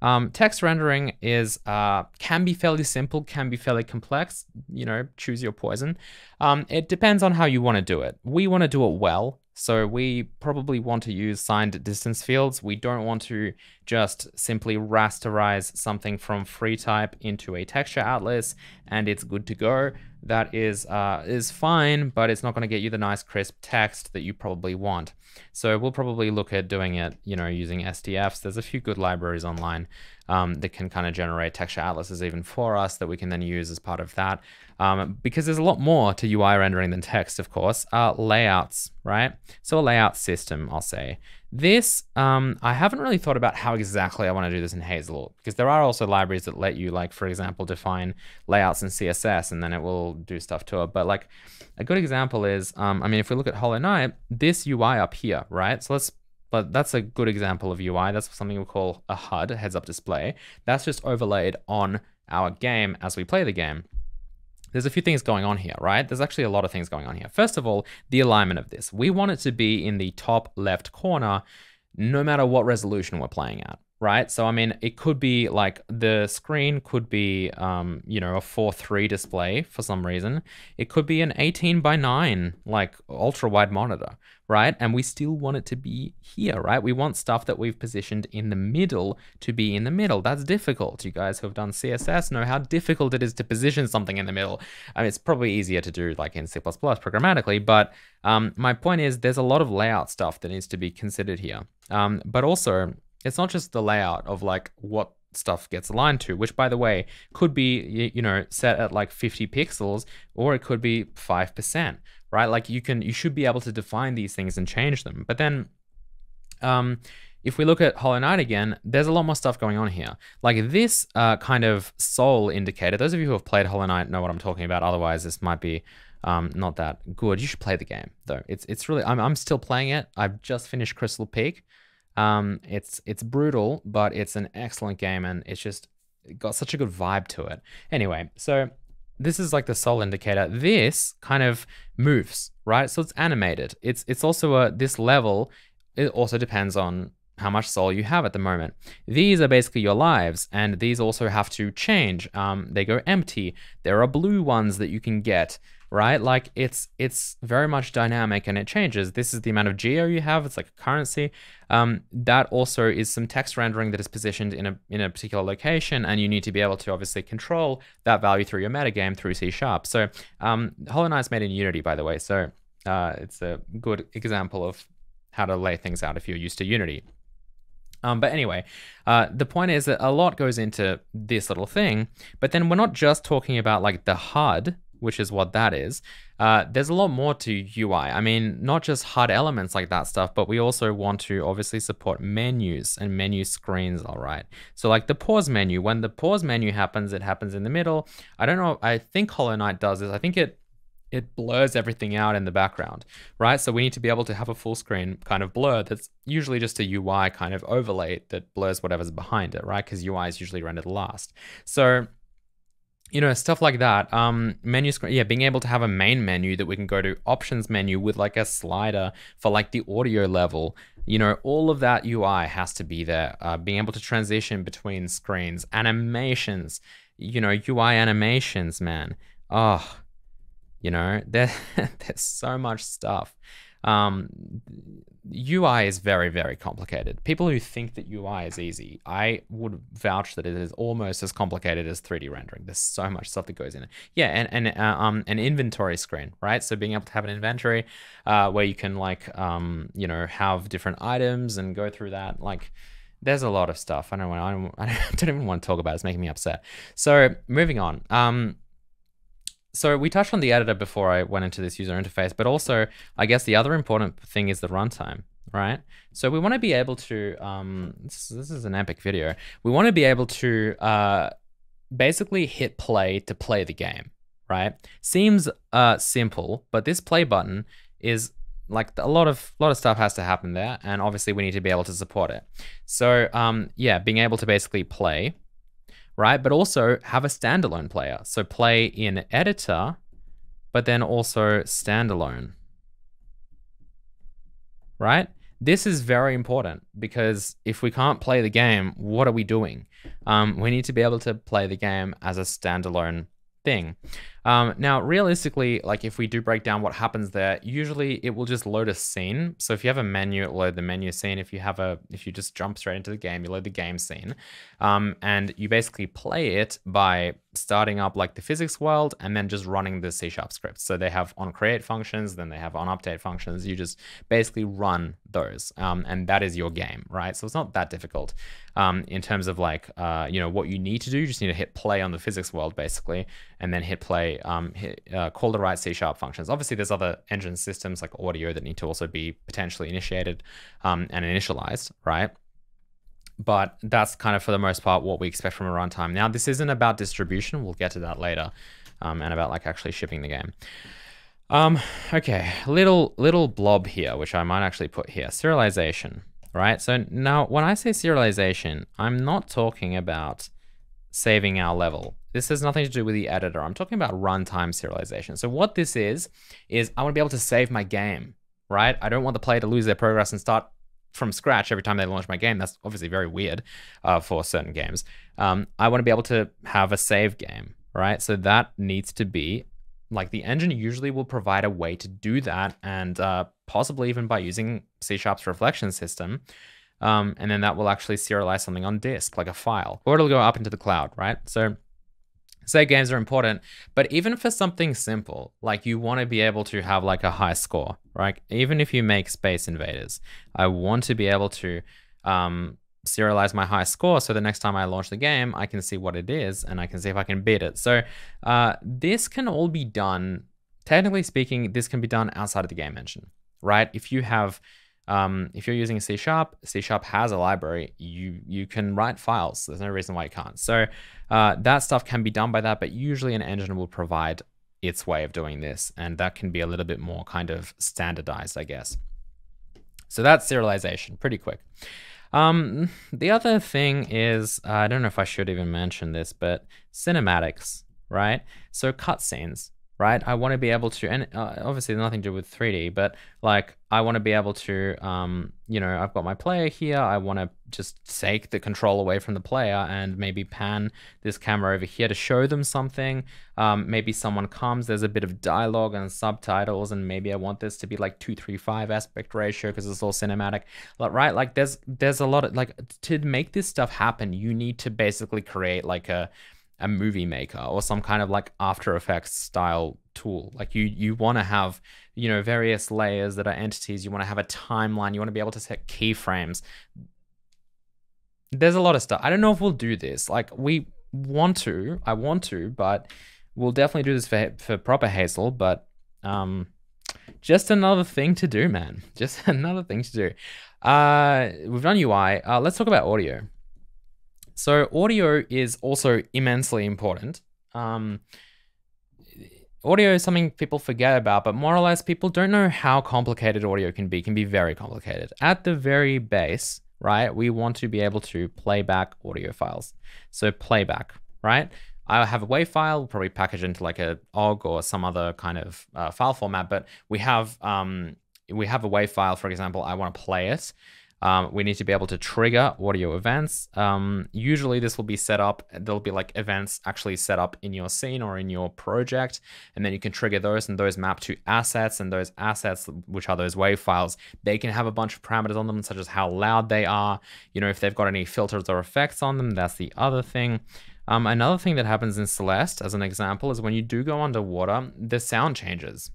[SPEAKER 1] Um, text rendering is uh, can be fairly simple, can be fairly complex. You know, choose your poison. Um, it depends on how you want to do it. We want to do it well, so we probably want to use signed distance fields. We don't want to just simply rasterize something from FreeType into a texture atlas and it's good to go. That is uh, is fine, but it's not going to get you the nice crisp text that you probably want. So we'll probably look at doing it, you know, using SDFs. There's a few good libraries online um, that can kind of generate texture atlases even for us that we can then use as part of that. Um, because there's a lot more to UI rendering than text, of course. Uh, layouts, right? So a layout system, I'll say. This, um, I haven't really thought about how exactly I want to do this in Hazel, because there are also libraries that let you, like, for example, define layouts in CSS, and then it will do stuff to it. But like, a good example is, um, I mean, if we look at Hollow Knight, this UI up here, right? So let's but that's a good example of UI. That's something we call a HUD, heads up display. That's just overlaid on our game as we play the game. There's a few things going on here, right? There's actually a lot of things going on here. First of all, the alignment of this. We want it to be in the top left corner, no matter what resolution we're playing at right? So, I mean, it could be like the screen could be, um, you know, a four three display for some reason. It could be an 18 by 9, like ultra wide monitor, right? And we still want it to be here, right? We want stuff that we've positioned in the middle to be in the middle. That's difficult. You guys who have done CSS know how difficult it is to position something in the middle. I mean, it's probably easier to do like in C++ programmatically, but um, my point is there's a lot of layout stuff that needs to be considered here. Um, but also, it's not just the layout of like what stuff gets aligned to, which by the way, could be, you know, set at like 50 pixels, or it could be 5%, right? Like you can, you should be able to define these things and change them. But then, um, if we look at Hollow Knight again, there's a lot more stuff going on here. Like this uh, kind of soul indicator, those of you who have played Hollow Knight know what I'm talking about. Otherwise, this might be um, not that good. You should play the game though. It's it's really I'm I'm still playing it. I've just finished Crystal Peak. Um, it's it's brutal, but it's an excellent game, and it's just got such a good vibe to it. Anyway, so this is like the soul indicator. This kind of moves, right? So it's animated. It's it's also a this level. It also depends on how much soul you have at the moment. These are basically your lives, and these also have to change. Um, they go empty. There are blue ones that you can get right? Like it's it's very much dynamic and it changes. This is the amount of geo you have. It's like a currency. Um, that also is some text rendering that is positioned in a in a particular location, and you need to be able to obviously control that value through your metagame through C sharp. So um, Hollow made in Unity, by the way. So uh, it's a good example of how to lay things out if you're used to Unity. Um, but anyway, uh, the point is that a lot goes into this little thing, but then we're not just talking about like the HUD which is what that is, uh, there's a lot more to UI. I mean, not just HUD elements like that stuff, but we also want to obviously support menus and menu screens, all right? So like the pause menu, when the pause menu happens, it happens in the middle. I don't know, I think Hollow Knight does this. I think it it blurs everything out in the background, right? So we need to be able to have a full screen kind of blur that's usually just a UI kind of overlay that blurs whatever's behind it, right? Because UI is usually rendered last. So you know, stuff like that. Um, menu screen, yeah, being able to have a main menu that we can go to options menu with like a slider for like the audio level. You know, all of that UI has to be there. Uh, being able to transition between screens, animations, you know, UI animations, man. Oh, you know, there, there's so much stuff. Um, UI is very, very complicated. People who think that UI is easy, I would vouch that it is almost as complicated as 3D rendering. There's so much stuff that goes in it. Yeah, and, and uh, um, an inventory screen, right? So being able to have an inventory uh, where you can like, um, you know, have different items and go through that. Like, there's a lot of stuff. I don't. I don't, I don't even want to talk about. It. It's making me upset. So moving on. Um, so we touched on the editor before I went into this user interface, but also I guess the other important thing is the runtime, right? So we want to be able to, um, this, this, is an epic video. We want to be able to uh, basically hit play to play the game, right? Seems uh, simple, but this play button is like a lot of lot of stuff has to happen there, and obviously we need to be able to support it. So um, yeah, being able to basically play right? But also have a standalone player. So play in editor, but then also standalone, right? This is very important because if we can't play the game, what are we doing? Um, we need to be able to play the game as a standalone thing. Um, now, realistically, like if we do break down what happens there, usually it will just load a scene. So if you have a menu, it will load the menu scene. If you have a, if you just jump straight into the game, you load the game scene. Um, and you basically play it by starting up like the physics world and then just running the C sharp scripts. So they have on create functions, then they have on update functions. You just basically run those. Um, and that is your game, right? So it's not that difficult um, in terms of like, uh, you know, what you need to do. You just need to hit play on the physics world basically, and then hit play, um, hit, uh, call the right C sharp functions. Obviously, there's other engine systems like audio that need to also be potentially initiated um, and initialized, right? But that's kind of for the most part what we expect from a runtime. Now, this isn't about distribution. We'll get to that later, um, and about like actually shipping the game. Um, okay, little little blob here, which I might actually put here. Serialization, right? So now when I say serialization, I'm not talking about saving our level. This has nothing to do with the editor. I'm talking about runtime serialization. So what this is, is I want to be able to save my game, right? I don't want the player to lose their progress and start from scratch every time they launch my game. That's obviously very weird uh, for certain games. Um, I want to be able to have a save game, right? So that needs to be like the engine usually will provide a way to do that, and uh, possibly even by using C Sharp's reflection system. Um, and then that will actually serialize something on disk, like a file, or it'll go up into the cloud, right? So say games are important, but even for something simple, like you want to be able to have like a high score, right? Even if you make Space Invaders, I want to be able to um, serialize my high score so the next time I launch the game, I can see what it is and I can see if I can beat it. So uh, this can all be done, technically speaking, this can be done outside of the game engine, right? If you have um, if you're using C Sharp, C Sharp has a library. You you can write files. There's no reason why you can't. So uh, that stuff can be done by that, but usually an engine will provide its way of doing this, and that can be a little bit more kind of standardized, I guess. So that's serialization, pretty quick. Um, the other thing is, uh, I don't know if I should even mention this, but cinematics, right? So cutscenes right? I want to be able to, and uh, obviously nothing to do with 3D, but like I want to be able to, um, you know, I've got my player here. I want to just take the control away from the player and maybe pan this camera over here to show them something. Um, maybe someone comes, there's a bit of dialogue and subtitles, and maybe I want this to be like 235 aspect ratio because it's all cinematic, right? Like there's there's a lot of like to make this stuff happen, you need to basically create like a a movie maker or some kind of like After Effects style tool. Like you you want to have, you know, various layers that are entities. You want to have a timeline. You want to be able to set keyframes. There's a lot of stuff. I don't know if we'll do this. Like we want to, I want to, but we'll definitely do this for for proper Hazel, but um just another thing to do, man. Just another thing to do. Uh, we've done UI. Uh, let's talk about audio. So audio is also immensely important. Um, audio is something people forget about, but more or less people don't know how complicated audio can be. It can be very complicated. At the very base, right, we want to be able to play back audio files. So playback, right? I have a WAV file, probably package into like a OGG or some other kind of uh, file format, but we have um, we have a WAV file, for example, I want to play it. Um, we need to be able to trigger audio events. Um, usually this will be set up, there'll be like events actually set up in your scene or in your project, and then you can trigger those and those map to assets and those assets, which are those wave files, they can have a bunch of parameters on them, such as how loud they are, you know, if they've got any filters or effects on them, that's the other thing. Um, another thing that happens in Celeste, as an example, is when you do go underwater, the sound changes.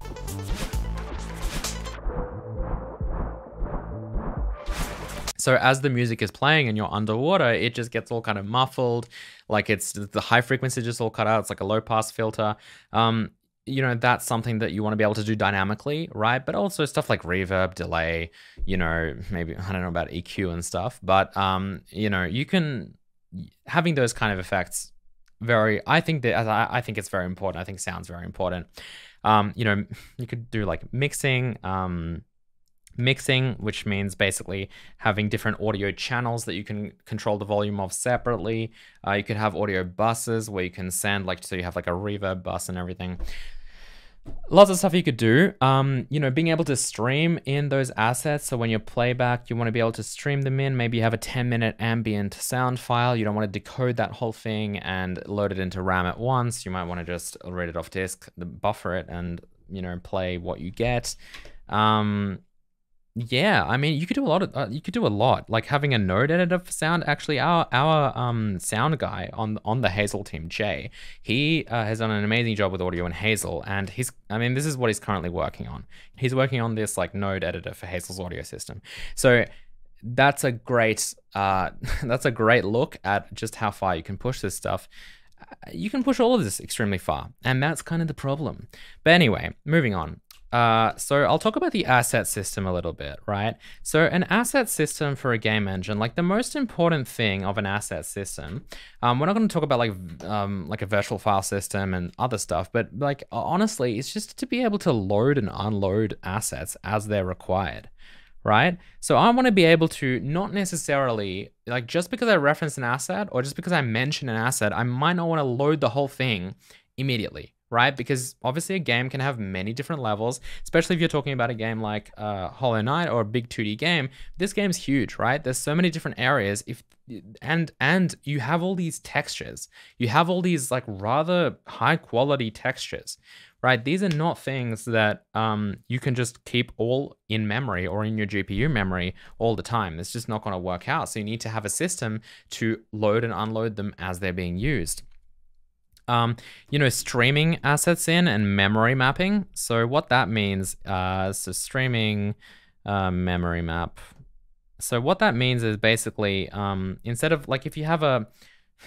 [SPEAKER 1] So as the music is playing and you're underwater, it just gets all kind of muffled. Like it's the high frequency just all cut out. It's like a low pass filter. Um, you know, that's something that you want to be able to do dynamically, right? But also stuff like reverb, delay, you know, maybe, I don't know about EQ and stuff, but, um, you know, you can, having those kind of effects very, I think that, I, think it's very important. I think sounds very important. Um, you know, you could do like mixing, um, mixing, which means basically having different audio channels that you can control the volume of separately. Uh, you could have audio buses where you can send like, so you have like a reverb bus and everything. Lots of stuff you could do. Um, you know, being able to stream in those assets. So when you're playback, you want to be able to stream them in. Maybe you have a 10 minute ambient sound file. You don't want to decode that whole thing and load it into RAM at once. You might want to just read it off disk, buffer it, and you know, play what you get. Um, yeah, I mean, you could do a lot of uh, you could do a lot, like having a node editor for sound. Actually, our our um sound guy on on the Hazel team, Jay, he uh, has done an amazing job with audio in Hazel, and he's I mean, this is what he's currently working on. He's working on this like node editor for Hazel's audio system. So that's a great uh that's a great look at just how far you can push this stuff. Uh, you can push all of this extremely far, and that's kind of the problem. But anyway, moving on. Uh, so I'll talk about the asset system a little bit, right? So an asset system for a game engine, like the most important thing of an asset system, um, we're not going to talk about like um, like a virtual file system and other stuff, but like honestly, it's just to be able to load and unload assets as they're required, right? So I want to be able to not necessarily like just because I reference an asset or just because I mention an asset, I might not want to load the whole thing immediately, right? Because obviously a game can have many different levels, especially if you're talking about a game like uh, Hollow Knight or a big 2D game. This game's huge, right? There's so many different areas. If and and you have all these textures, you have all these like rather high quality textures, right? These are not things that um, you can just keep all in memory or in your GPU memory all the time. It's just not going to work out. So you need to have a system to load and unload them as they're being used um, you know, streaming assets in and memory mapping. So what that means, uh, so streaming uh, memory map. So what that means is basically um, instead of like if you have a,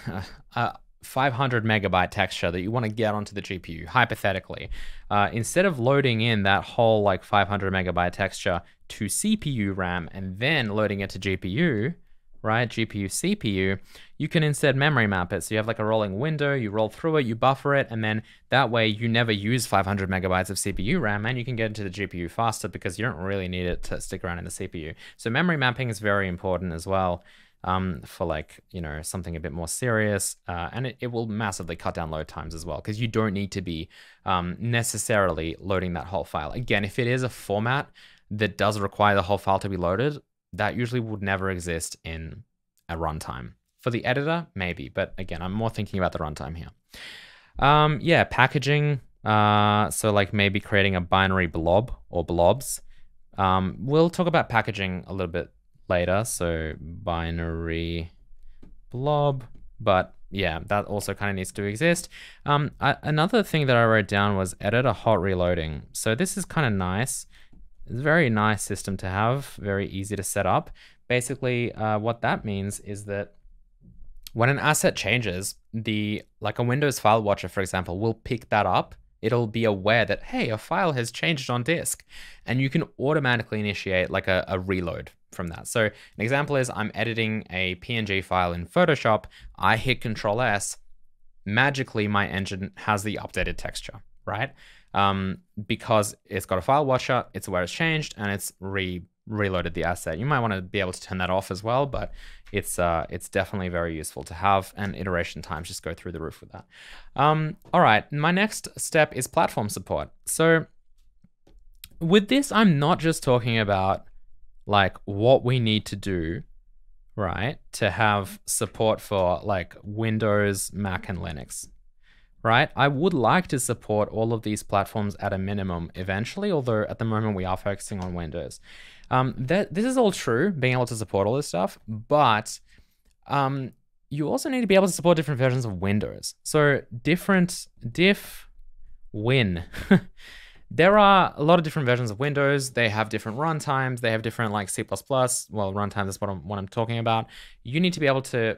[SPEAKER 1] a 500 megabyte texture that you want to get onto the GPU, hypothetically, uh, instead of loading in that whole like 500 megabyte texture to CPU RAM and then loading it to GPU, right, GPU, CPU, you can instead memory map it. So you have like a rolling window, you roll through it, you buffer it, and then that way you never use 500 megabytes of CPU RAM and you can get into the GPU faster because you don't really need it to stick around in the CPU. So memory mapping is very important as well. Um, for like, you know, something a bit more serious. Uh, and it, it will massively cut down load times as well, because you don't need to be um, necessarily loading that whole file. Again, if it is a format that does require the whole file to be loaded, that usually would never exist in a runtime. For the editor, maybe, but again, I'm more thinking about the runtime here. Um, yeah, packaging. Uh, so like maybe creating a binary blob or blobs. Um, we'll talk about packaging a little bit later. So binary blob, but yeah, that also kind of needs to exist. Um, I, another thing that I wrote down was editor hot reloading. So this is kind of nice. It's a very nice system to have, very easy to set up. Basically, uh, what that means is that when an asset changes, the like a Windows file watcher, for example, will pick that up. It'll be aware that, hey, a file has changed on disk. And you can automatically initiate like a, a reload from that. So an example is I'm editing a PNG file in Photoshop. I hit Control S. Magically, my engine has the updated texture, right? Um, because it's got a file watcher, it's aware it's changed, and it's re reloaded the asset. You might want to be able to turn that off as well, but it's uh, it's definitely very useful to have, and iteration times just go through the roof with that. Um, all right, my next step is platform support. So with this, I'm not just talking about like what we need to do, right, to have support for like Windows, Mac, and Linux right? I would like to support all of these platforms at a minimum eventually, although at the moment we are focusing on Windows. Um, that this is all true, being able to support all this stuff, but um, you also need to be able to support different versions of Windows. So different diff win. there are a lot of different versions of Windows. They have different runtimes. They have different like C++. Well, runtime is what I'm, what I'm talking about. You need to be able to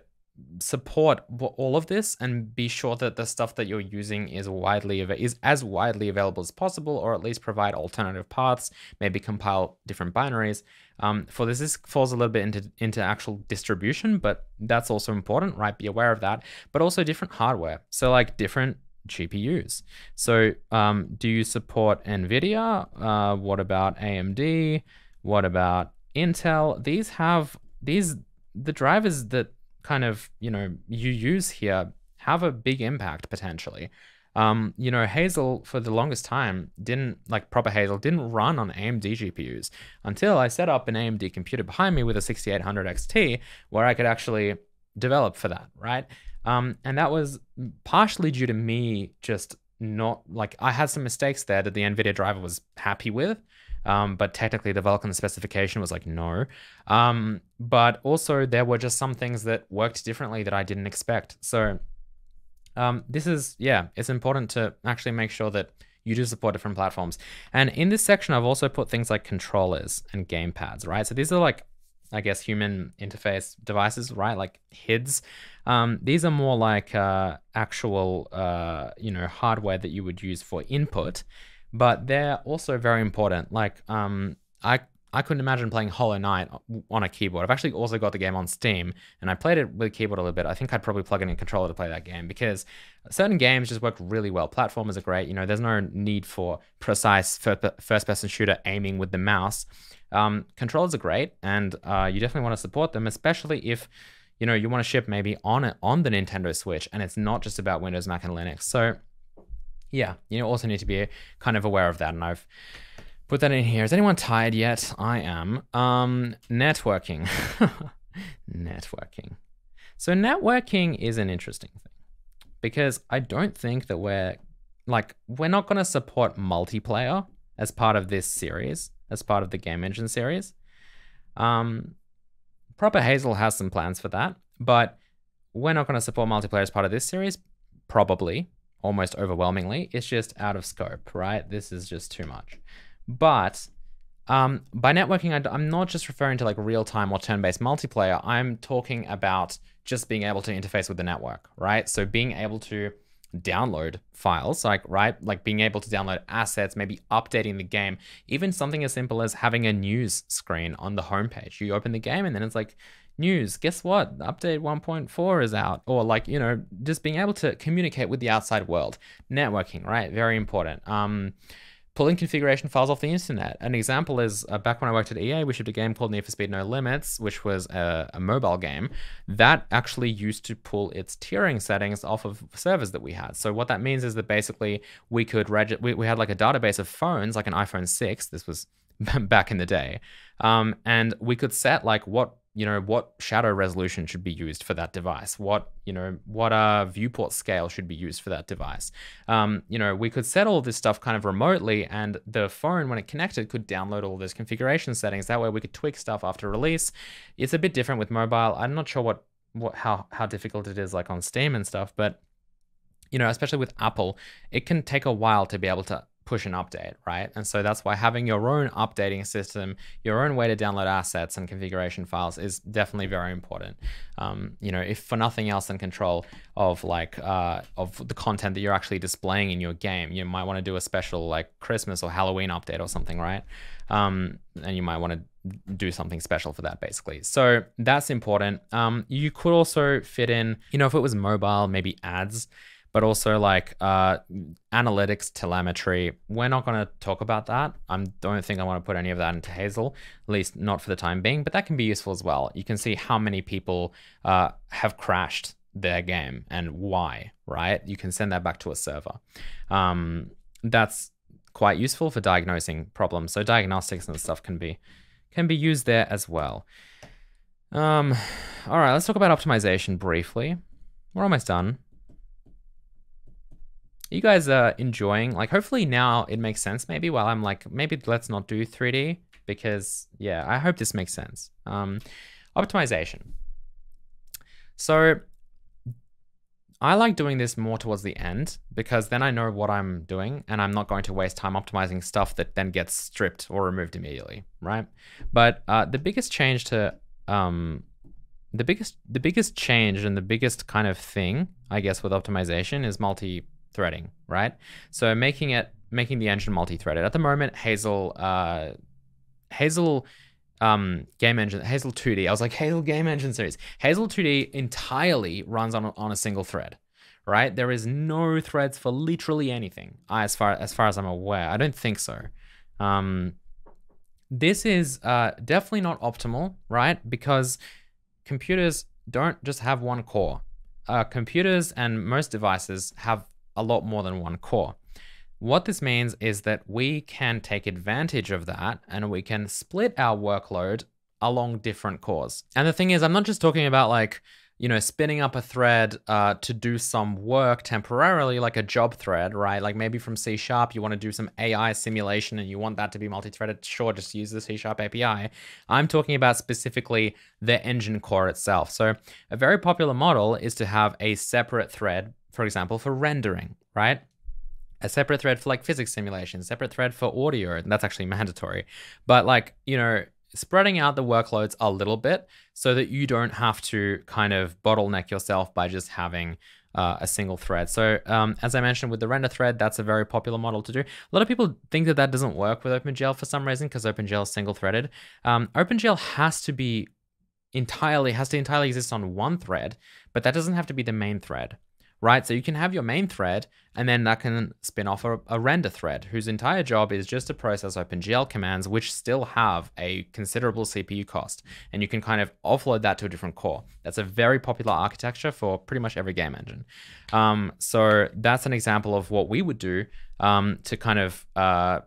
[SPEAKER 1] support all of this and be sure that the stuff that you're using is widely is as widely available as possible or at least provide alternative paths maybe compile different binaries um, for this this falls a little bit into into actual distribution but that's also important right be aware of that but also different hardware so like different GPUs. So, um, do you support NVIDIA? Uh, what about AMD? What about Intel? These have these the drivers that kind of, you know, you use here have a big impact potentially. Um, you know, Hazel for the longest time didn't like proper Hazel didn't run on AMD GPUs until I set up an AMD computer behind me with a 6800 XT where I could actually develop for that, right? Um, and that was partially due to me just not like I had some mistakes there that the NVIDIA driver was happy with. Um, but technically the Vulkan specification was like no. Um, but also there were just some things that worked differently that I didn't expect. So um, this is yeah, it's important to actually make sure that you do support different platforms. And in this section, I've also put things like controllers and gamepads, right? So these are like I guess human interface devices, right? Like HIDs. Um, these are more like uh, actual, uh, you know, hardware that you would use for input but they're also very important. Like, um, I I couldn't imagine playing Hollow Knight on a keyboard. I've actually also got the game on Steam, and I played it with a keyboard a little bit. I think I'd probably plug in a controller to play that game because certain games just work really well. Platformers are great. You know, there's no need for precise first-person shooter aiming with the mouse. Um, controllers are great, and uh, you definitely want to support them, especially if you know you want to ship maybe on it on the Nintendo Switch, and it's not just about Windows, Mac, and Linux. So yeah, you also need to be kind of aware of that. And I've put that in here. Is anyone tired yet? I am. Um, networking. networking. So networking is an interesting thing because I don't think that we're like we're not going to support multiplayer as part of this series, as part of the game engine series. Um, Proper Hazel has some plans for that, but we're not going to support multiplayer as part of this series, probably almost overwhelmingly. It's just out of scope, right? This is just too much. But um, by networking, I, am not just referring to like real time or turn based multiplayer. I'm talking about just being able to interface with the network, right? So being able to download files, like, right? Like being able to download assets, maybe updating the game, even something as simple as having a news screen on the homepage. You open the game and then it's like, news, guess what? Update 1.4 is out. Or like, you know, just being able to communicate with the outside world. Networking, right? Very important. Um, pulling configuration files off the internet. An example is uh, back when I worked at EA, we shipped a game called Need for Speed No Limits, which was a, a, mobile game that actually used to pull its tiering settings off of servers that we had. So what that means is that basically we could reg- we, we had like a database of phones, like an iPhone 6. This was back in the day. Um, and we could set like what you know what shadow resolution should be used for that device? What you know what uh viewport scale should be used for that device? Um, you know we could set all this stuff kind of remotely and the phone when it connected could download all those configuration settings. That way we could tweak stuff after release. It's a bit different with mobile. I'm not sure what what how how difficult it is like on steam and stuff but you know especially with apple it can take a while to be able to push an update, right? And so that's why having your own updating system, your own way to download assets and configuration files is definitely very important. Um, you know, if for nothing else than control of like uh, of the content that you're actually displaying in your game, you might want to do a special like Christmas or Halloween update or something, right? Um, and you might want to do something special for that basically. So that's important. Um, you could also fit in, you know, if it was mobile, maybe ads but also like uh, analytics, telemetry. We're not going to talk about that. I don't think I want to put any of that into Hazel, at least not for the time being, but that can be useful as well. You can see how many people uh, have crashed their game and why, right? You can send that back to a server. Um, that's quite useful for diagnosing problems. So diagnostics and stuff can be can be used there as well. Um, all right, let's talk about optimization briefly. We're almost done. You guys are enjoying, like, hopefully now it makes sense maybe while I'm like, maybe let's not do 3D because, yeah, I hope this makes sense. Um, optimization. So I like doing this more towards the end because then I know what I'm doing and I'm not going to waste time optimizing stuff that then gets stripped or removed immediately, right? But uh, the biggest change to um, the biggest the biggest change and the biggest kind of thing, I guess, with optimization is multi-threading, right? So making it making the engine multi-threaded. At the moment, Hazel uh, Hazel um, game engine, Hazel 2D. I was like, Hazel game engine series. Hazel 2D entirely runs on, on a single thread, right? There is no threads for literally anything, as far as far as I'm aware. I don't think so. Um, this is uh, definitely not optimal, right? Because computers don't just have one core. Uh, computers and most devices have a lot more than one core. What this means is that we can take advantage of that and we can split our workload along different cores. And the thing is, I'm not just talking about like, you know, spinning up a thread uh, to do some work temporarily, like a job thread, right? Like maybe from C Sharp, you want to do some AI simulation and you want that to be multi-threaded. Sure, just use the C Sharp API. I'm talking about specifically the engine core itself. So a very popular model is to have a separate thread, for example, for rendering, right? a separate thread for like physics simulation, separate thread for audio, and that's actually mandatory. But like, you know, spreading out the workloads a little bit so that you don't have to kind of bottleneck yourself by just having uh, a single thread. So um, as I mentioned with the render thread, that's a very popular model to do. A lot of people think that that doesn't work with OpenGL for some reason because OpenGL is single threaded. Um, OpenGL has to be entirely, has to entirely exist on one thread, but that doesn't have to be the main thread right? So you can have your main thread, and then that can spin off a, a, render thread whose entire job is just to process OpenGL commands, which still have a considerable CPU cost. And you can kind of offload that to a different core. That's a very popular architecture for pretty much every game engine. Um, so that's an example of what we would do um, to kind of uh,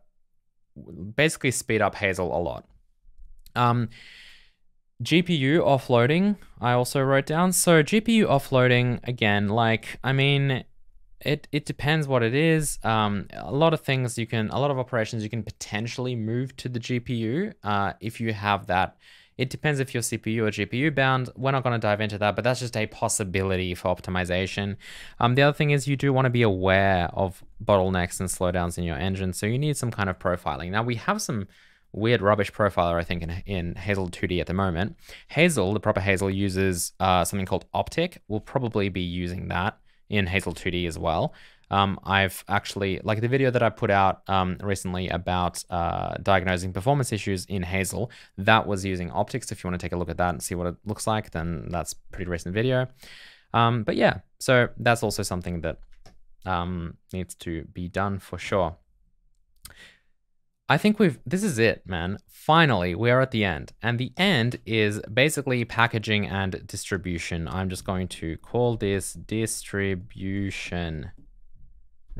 [SPEAKER 1] basically speed up Hazel a lot. Um, GPU offloading, I also wrote down. So GPU offloading, again, like, I mean, it, it depends what it is. Um, a lot of things you can, a lot of operations you can potentially move to the GPU uh, if you have that. It depends if you're CPU or GPU bound. We're not going to dive into that, but that's just a possibility for optimization. Um, the other thing is you do want to be aware of bottlenecks and slowdowns in your engine. So you need some kind of profiling. Now we have some weird rubbish profiler, I think, in, in Hazel 2D at the moment. Hazel, the proper Hazel, uses uh, something called Optick. We'll probably be using that in Hazel 2D as well. Um, I've actually, like the video that I put out um, recently about uh, diagnosing performance issues in Hazel, that was using optics. If you want to take a look at that and see what it looks like, then that's pretty recent video. Um, but yeah, so that's also something that um, needs to be done for sure. I think we've, this is it, man. Finally, we are at the end. And the end is basically packaging and distribution. I'm just going to call this distribution.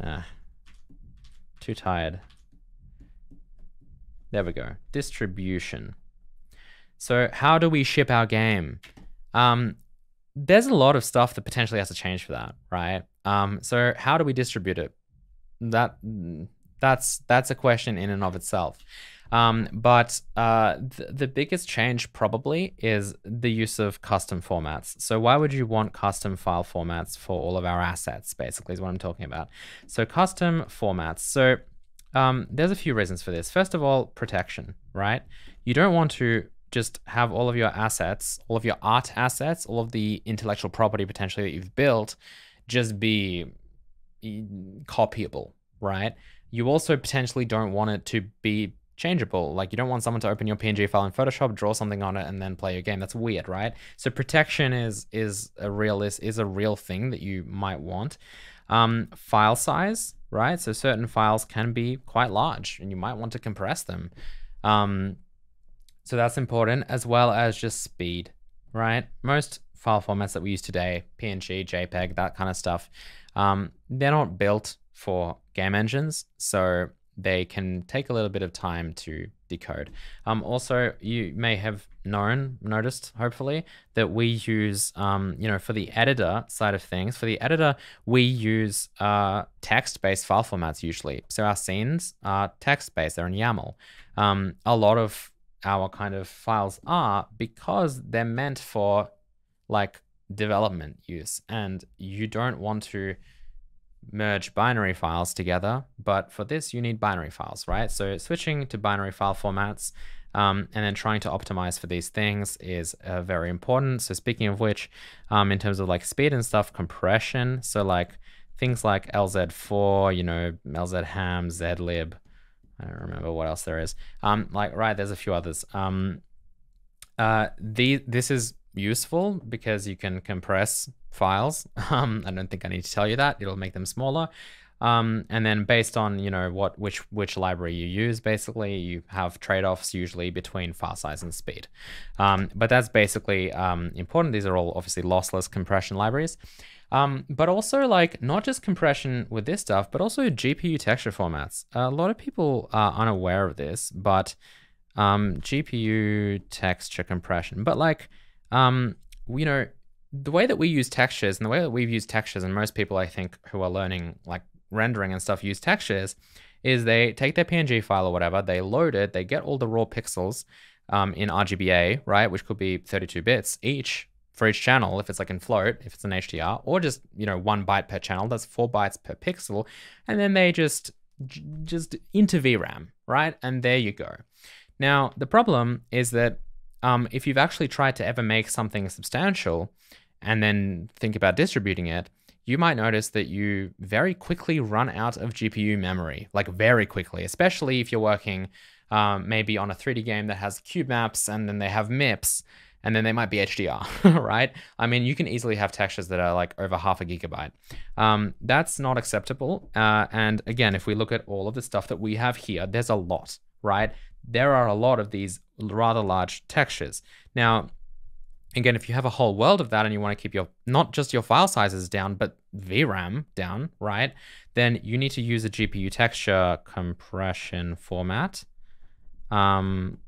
[SPEAKER 1] Ah, too tired. There we go. Distribution. So how do we ship our game? Um, there's a lot of stuff that potentially has to change for that, right? Um, so how do we distribute it? That that's that's a question in and of itself. Um, but uh, th the biggest change probably is the use of custom formats. So why would you want custom file formats for all of our assets, basically is what I'm talking about. So custom formats. So um, there's a few reasons for this. First of all, protection, right? You don't want to just have all of your assets, all of your art assets, all of the intellectual property potentially that you've built just be copyable, right? You also potentially don't want it to be changeable. Like you don't want someone to open your PNG file in Photoshop, draw something on it, and then play your game. That's weird, right? So protection is is a real is, is a real thing that you might want. Um, file size, right? So certain files can be quite large and you might want to compress them. Um, so that's important as well as just speed, right? Most file formats that we use today, PNG, JPEG, that kind of stuff, um, they're not built for game engines. So they can take a little bit of time to decode. Um, also, you may have known, noticed, hopefully, that we use, um, you know, for the editor side of things, for the editor, we use uh, text-based file formats usually. So our scenes are text-based, they're in YAML. Um, a lot of our kind of files are because they're meant for like development use and you don't want to merge binary files together, but for this you need binary files, right? So switching to binary file formats um, and then trying to optimize for these things is uh, very important. So speaking of which, um, in terms of like speed and stuff, compression, so like things like LZ4, you know, LZHAM, zlib, I don't remember what else there is. Um, like, right, there's a few others. Um, uh, the, this is useful because you can compress files. Um, I don't think I need to tell you that. It'll make them smaller. Um, and then based on you know what which which library you use, basically you have trade-offs usually between file size and speed. Um, but that's basically um, important. These are all obviously lossless compression libraries. Um, but also like not just compression with this stuff, but also GPU texture formats. A lot of people are unaware of this, but um, GPU texture compression. But like um, you know, the way that we use textures and the way that we've used textures, and most people I think who are learning like rendering and stuff use textures, is they take their PNG file or whatever, they load it, they get all the raw pixels um, in RGBA, right, which could be 32 bits each for each channel if it's like in float, if it's an HDR, or just you know one byte per channel. That's four bytes per pixel, and then they just just into VRAM, right? And there you go. Now the problem is that um, if you've actually tried to ever make something substantial and then think about distributing it, you might notice that you very quickly run out of GPU memory, like very quickly, especially if you're working um, maybe on a 3D game that has cube maps and then they have MIPS and then they might be HDR, right? I mean, you can easily have textures that are like over half a gigabyte. Um, that's not acceptable. Uh, and again, if we look at all of the stuff that we have here, there's a lot, right? There are a lot of these rather large textures. Now, again, if you have a whole world of that and you want to keep your not just your file sizes down, but VRAM down, right? Then you need to use a GPU texture compression format. Um,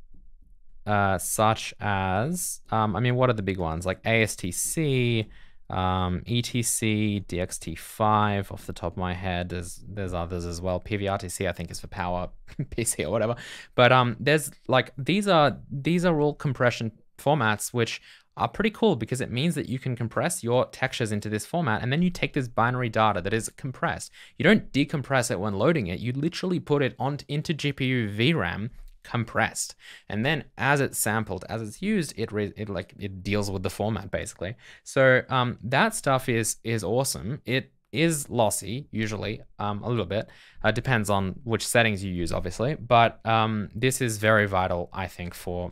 [SPEAKER 1] uh, such as, um, I mean, what are the big ones? Like ASTC, um, ETC, DXT5 off the top of my head. There's there's others as well. PVRTC I think is for power PC or whatever. But um, there's like these are these are all compression formats which are pretty cool because it means that you can compress your textures into this format and then you take this binary data that is compressed. You don't decompress it when loading it. You literally put it on into GPU VRAM compressed. And then as it's sampled, as it's used, it it like it deals with the format basically. So um, that stuff is is awesome. It is lossy usually um, a little bit. Uh, depends on which settings you use, obviously. But um, this is very vital, I think, for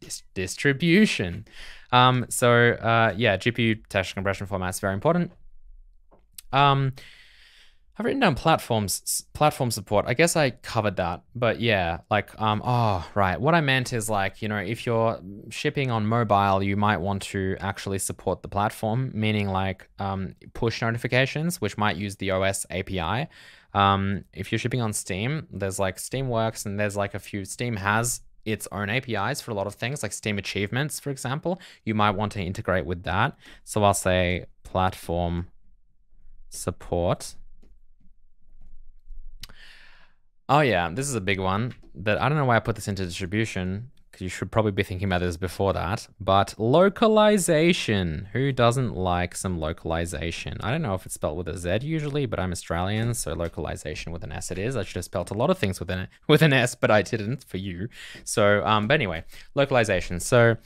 [SPEAKER 1] dis distribution. Um, so uh, yeah, GPU texture compression format is very important. Um, I've written down platforms, platform support. I guess I covered that, but yeah, like, um, oh, right. What I meant is like, you know, if you're shipping on mobile, you might want to actually support the platform, meaning like um, push notifications, which might use the OS API. Um, if you're shipping on Steam, there's like Steamworks and there's like a few, Steam has its own APIs for a lot of things, like Steam Achievements, for example. You might want to integrate with that. So I'll say platform support Oh yeah, this is a big one that I don't know why I put this into distribution because you should probably be thinking about this before that. But localization. Who doesn't like some localization? I don't know if it's spelled with a Z usually, but I'm Australian, so localization with an S it is. I should have spelled a lot of things with an with an S, but I didn't for you. So, um, but anyway, localization. So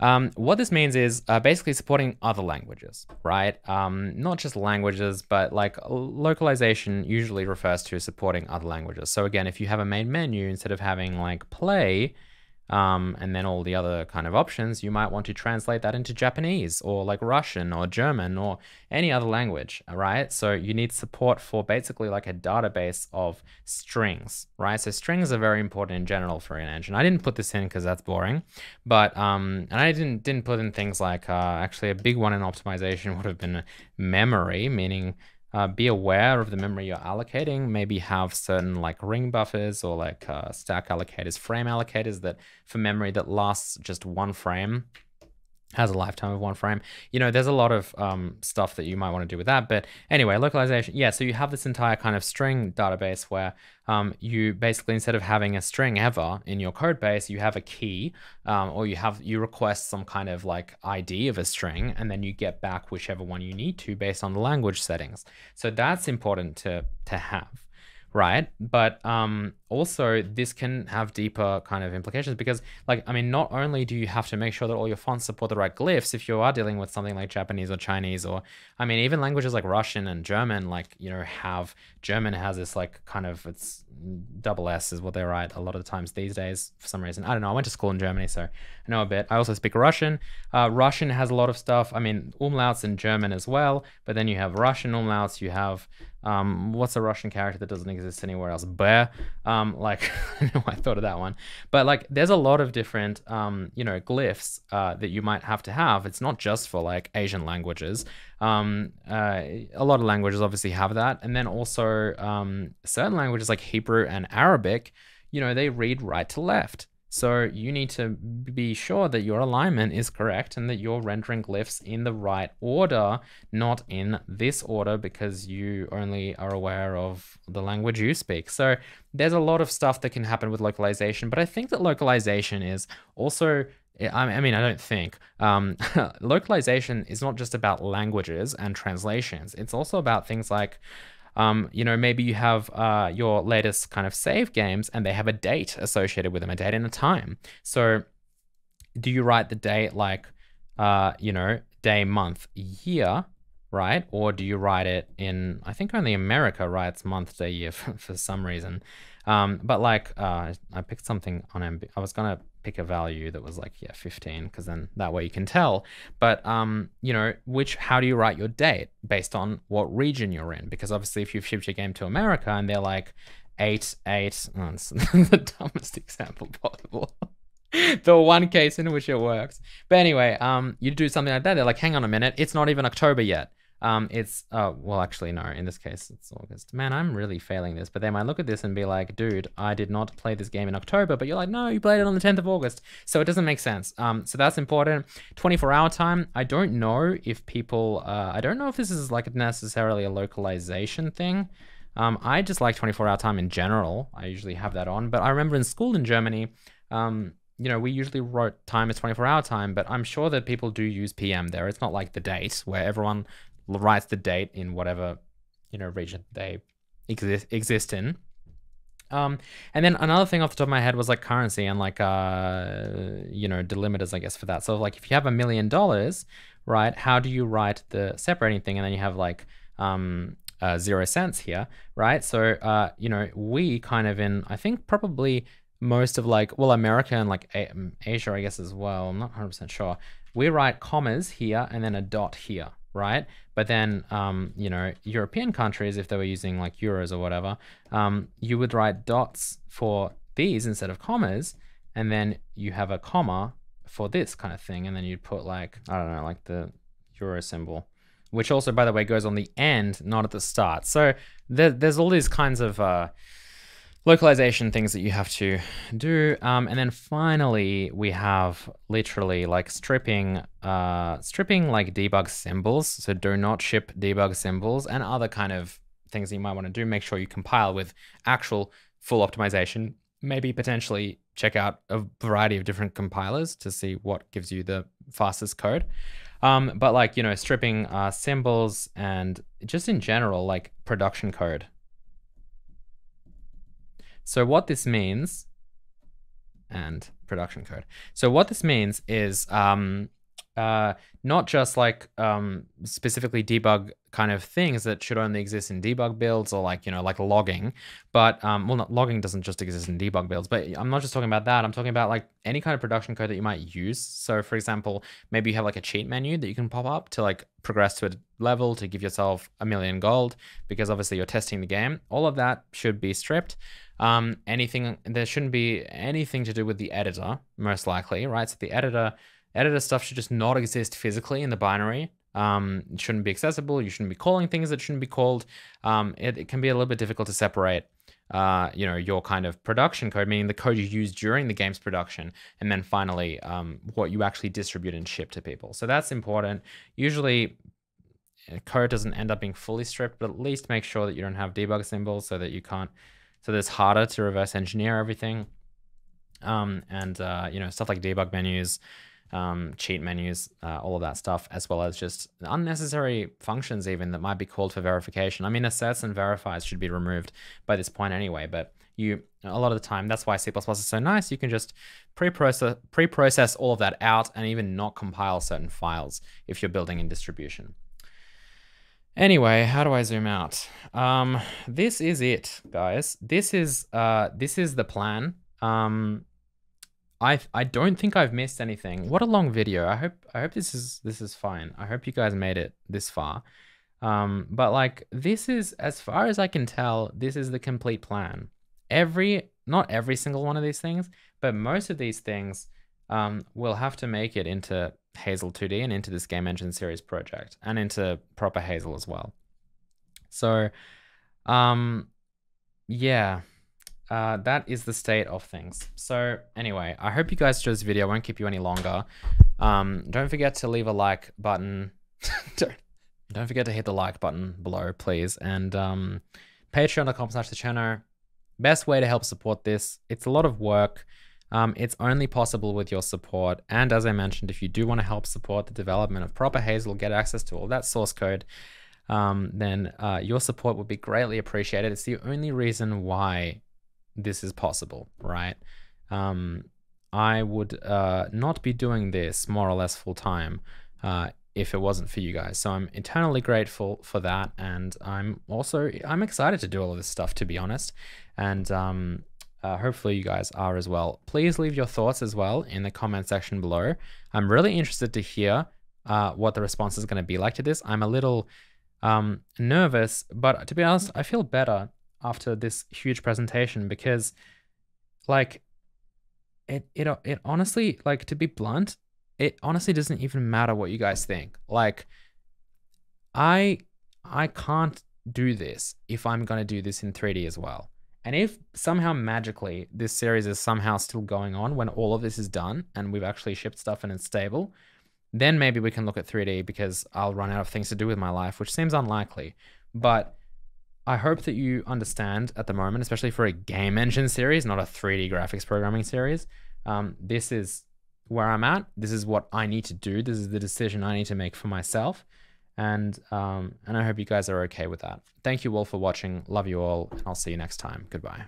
[SPEAKER 1] um, what this means is uh, basically supporting other languages, right? Um, not just languages, but like localization usually refers to supporting other languages. So again, if you have a main menu, instead of having like play, Um, and then all the other kind of options, you might want to translate that into Japanese or like Russian or German or any other language, right? So you need support for basically like a database of strings, right? So strings are very important in general for an engine. I didn't put this in because that's boring, but um, and I didn't didn't put in things like uh, actually a big one in optimization would have been memory, meaning uh, be aware of the memory you're allocating. Maybe have certain like ring buffers or like uh, stack allocators, frame allocators that for memory that lasts just one frame has a lifetime of one frame. You know, there's a lot of um, stuff that you might want to do with that. But anyway, localization. Yeah, so you have this entire kind of string database where um, you basically, instead of having a string ever in your code base, you have a key um, or you have, you request some kind of like ID of a string and then you get back whichever one you need to based on the language settings. So that's important to, to have right? But um, also this can have deeper kind of implications because like, I mean, not only do you have to make sure that all your fonts support the right glyphs if you are dealing with something like Japanese or Chinese or, I mean, even languages like Russian and German, like, you know, have, German has this like kind of, it's double S is what they write a lot of the times these days for some reason. I don't know. I went to school in Germany, so I know a bit. I also speak Russian. Uh, Russian has a lot of stuff. I mean, umlauts in German as well, but then you have Russian umlauts, you have um, what's a Russian character that doesn't exist anywhere else? Bear. Um, like I thought of that one, but like there's a lot of different um, you know glyphs uh, that you might have to have. It's not just for like Asian languages. Um, uh, a lot of languages obviously have that, and then also um, certain languages like Hebrew and Arabic, you know, they read right to left. So you need to be sure that your alignment is correct and that you're rendering glyphs in the right order, not in this order because you only are aware of the language you speak. So there's a lot of stuff that can happen with localization, but I think that localization is also I mean, I don't think. Um, localization is not just about languages and translations. It's also about things like um, you know, maybe you have uh, your latest kind of save games and they have a date associated with them, a date and a time. So do you write the date like, uh, you know, day, month, year, right? Or do you write it in, I think only America writes month, day, year for, for some reason. Um, but like, uh, I picked something on, I was going to pick a value that was like yeah 15 because then that way you can tell. But um you know which how do you write your date based on what region you're in? Because obviously if you've shipped your game to america and they're like 8 8 oh, it's the dumbest example possible. The one case in which it works. But anyway um you do something like that they're like hang on a minute it's not even october yet um, it's uh, well, actually, no. In this case, it's August. Man, I'm really failing this. But they might look at this and be like, "Dude, I did not play this game in October." But you're like, "No, you played it on the 10th of August," so it doesn't make sense. Um, so that's important. 24 hour time. I don't know if people. Uh, I don't know if this is like necessarily a localization thing. Um, I just like 24 hour time in general. I usually have that on. But I remember in school in Germany. Um, you know, we usually wrote time as 24 hour time, but I'm sure that people do use PM there. It's not like the date where everyone writes the date in whatever you know region they exist exist in. Um, and then another thing off the top of my head was like currency and like uh, you know delimiters, I guess, for that. So like if you have a million dollars, right? How do you write the separating thing? And then you have like um, uh, zero cents here, right? So uh, you know we kind of in I think probably most of like well America and like Asia, I guess as well. I'm not 100 percent sure. We write commas here and then a dot here, right? But then, um, you know, European countries, if they were using like euros or whatever, um, you would write dots for these instead of commas, and then you have a comma for this kind of thing, and then you'd put like I don't know, like the euro symbol, which also, by the way, goes on the end, not at the start. So there, there's all these kinds of uh, localization things that you have to do. Um, and then finally, we have literally like stripping, uh, stripping like debug symbols. So do not ship debug symbols and other kind of things that you might want to do. Make sure you compile with actual full optimization. Maybe potentially check out a variety of different compilers to see what gives you the fastest code. Um, but like, you know, stripping uh, symbols and just in general, like production code so what this means, and production code. So what this means is um, uh, not just like um, specifically debug kind of things that should only exist in debug builds or like you know like logging. But um, well not logging doesn't just exist in debug builds but i'm not just talking about that. I'm talking about like any kind of production code that you might use. So for example maybe you have like a cheat menu that you can pop up to like progress to a level to give yourself a million gold because obviously you're testing the game. All of that should be stripped. Um, anything there shouldn't be anything to do with the editor most likely right? So the editor Editor stuff should just not exist physically in the binary. Um, it shouldn't be accessible. You shouldn't be calling things that shouldn't be called. Um, it, it, can be a little bit difficult to separate, uh, you know, your kind of production code, meaning the code you use during the game's production, and then finally um, what you actually distribute and ship to people. So that's important. Usually, uh, code doesn't end up being fully stripped, but at least make sure that you don't have debug symbols so that you can't. So that it's harder to reverse engineer everything. Um, and uh, you know stuff like debug menus um, cheat menus, uh, all of that stuff, as well as just unnecessary functions even that might be called for verification. I mean, asserts and verifies should be removed by this point anyway, but you a lot of the time that's why C++ is so nice. You can just pre-process pre-process all of that out and even not compile certain files if you're building in distribution. Anyway, how do I zoom out? Um, this is it, guys. This is uh, this is the plan. Um, I I don't think I've missed anything. What a long video. I hope I hope this is this is fine. I hope you guys made it this far. Um, but like this is as far as I can tell, this is the complete plan. Every not every single one of these things, but most of these things um, will have to make it into Hazel 2D and into this game engine series project and into proper Hazel as well. So um yeah, uh, that is the state of things. So anyway, I hope you guys enjoyed this video. I won't keep you any longer. Um, don't forget to leave a like button. don't, don't forget to hit the like button below, please. And um, patreon.com slash the Cherno. Best way to help support this. It's a lot of work. Um, it's only possible with your support. And as I mentioned, if you do want to help support the development of proper Hazel, get access to all that source code, um, then uh, your support would be greatly appreciated. It's the only reason why this is possible, right? Um, I would uh, not be doing this more or less full time uh, if it wasn't for you guys. So I'm eternally grateful for that, and I'm also I'm excited to do all of this stuff to be honest, and um, uh, hopefully you guys are as well. Please leave your thoughts as well in the comment section below. I'm really interested to hear uh, what the response is going to be like to this. I'm a little um, nervous, but to be honest, I feel better after this huge presentation because like it it it honestly like to be blunt it honestly doesn't even matter what you guys think. Like i i can't do this if i'm going to do this in 3d as well. And if somehow magically this series is somehow still going on when all of this is done and we've actually shipped stuff and it's stable then maybe we can look at 3d because i'll run out of things to do with my life which seems unlikely. But I hope that you understand at the moment, especially for a game engine series, not a 3D graphics programming series. Um, this is where I'm at. This is what I need to do. This is the decision I need to make for myself. And um, and I hope you guys are okay with that. Thank you all for watching. Love you all, and I'll see you next time. Goodbye.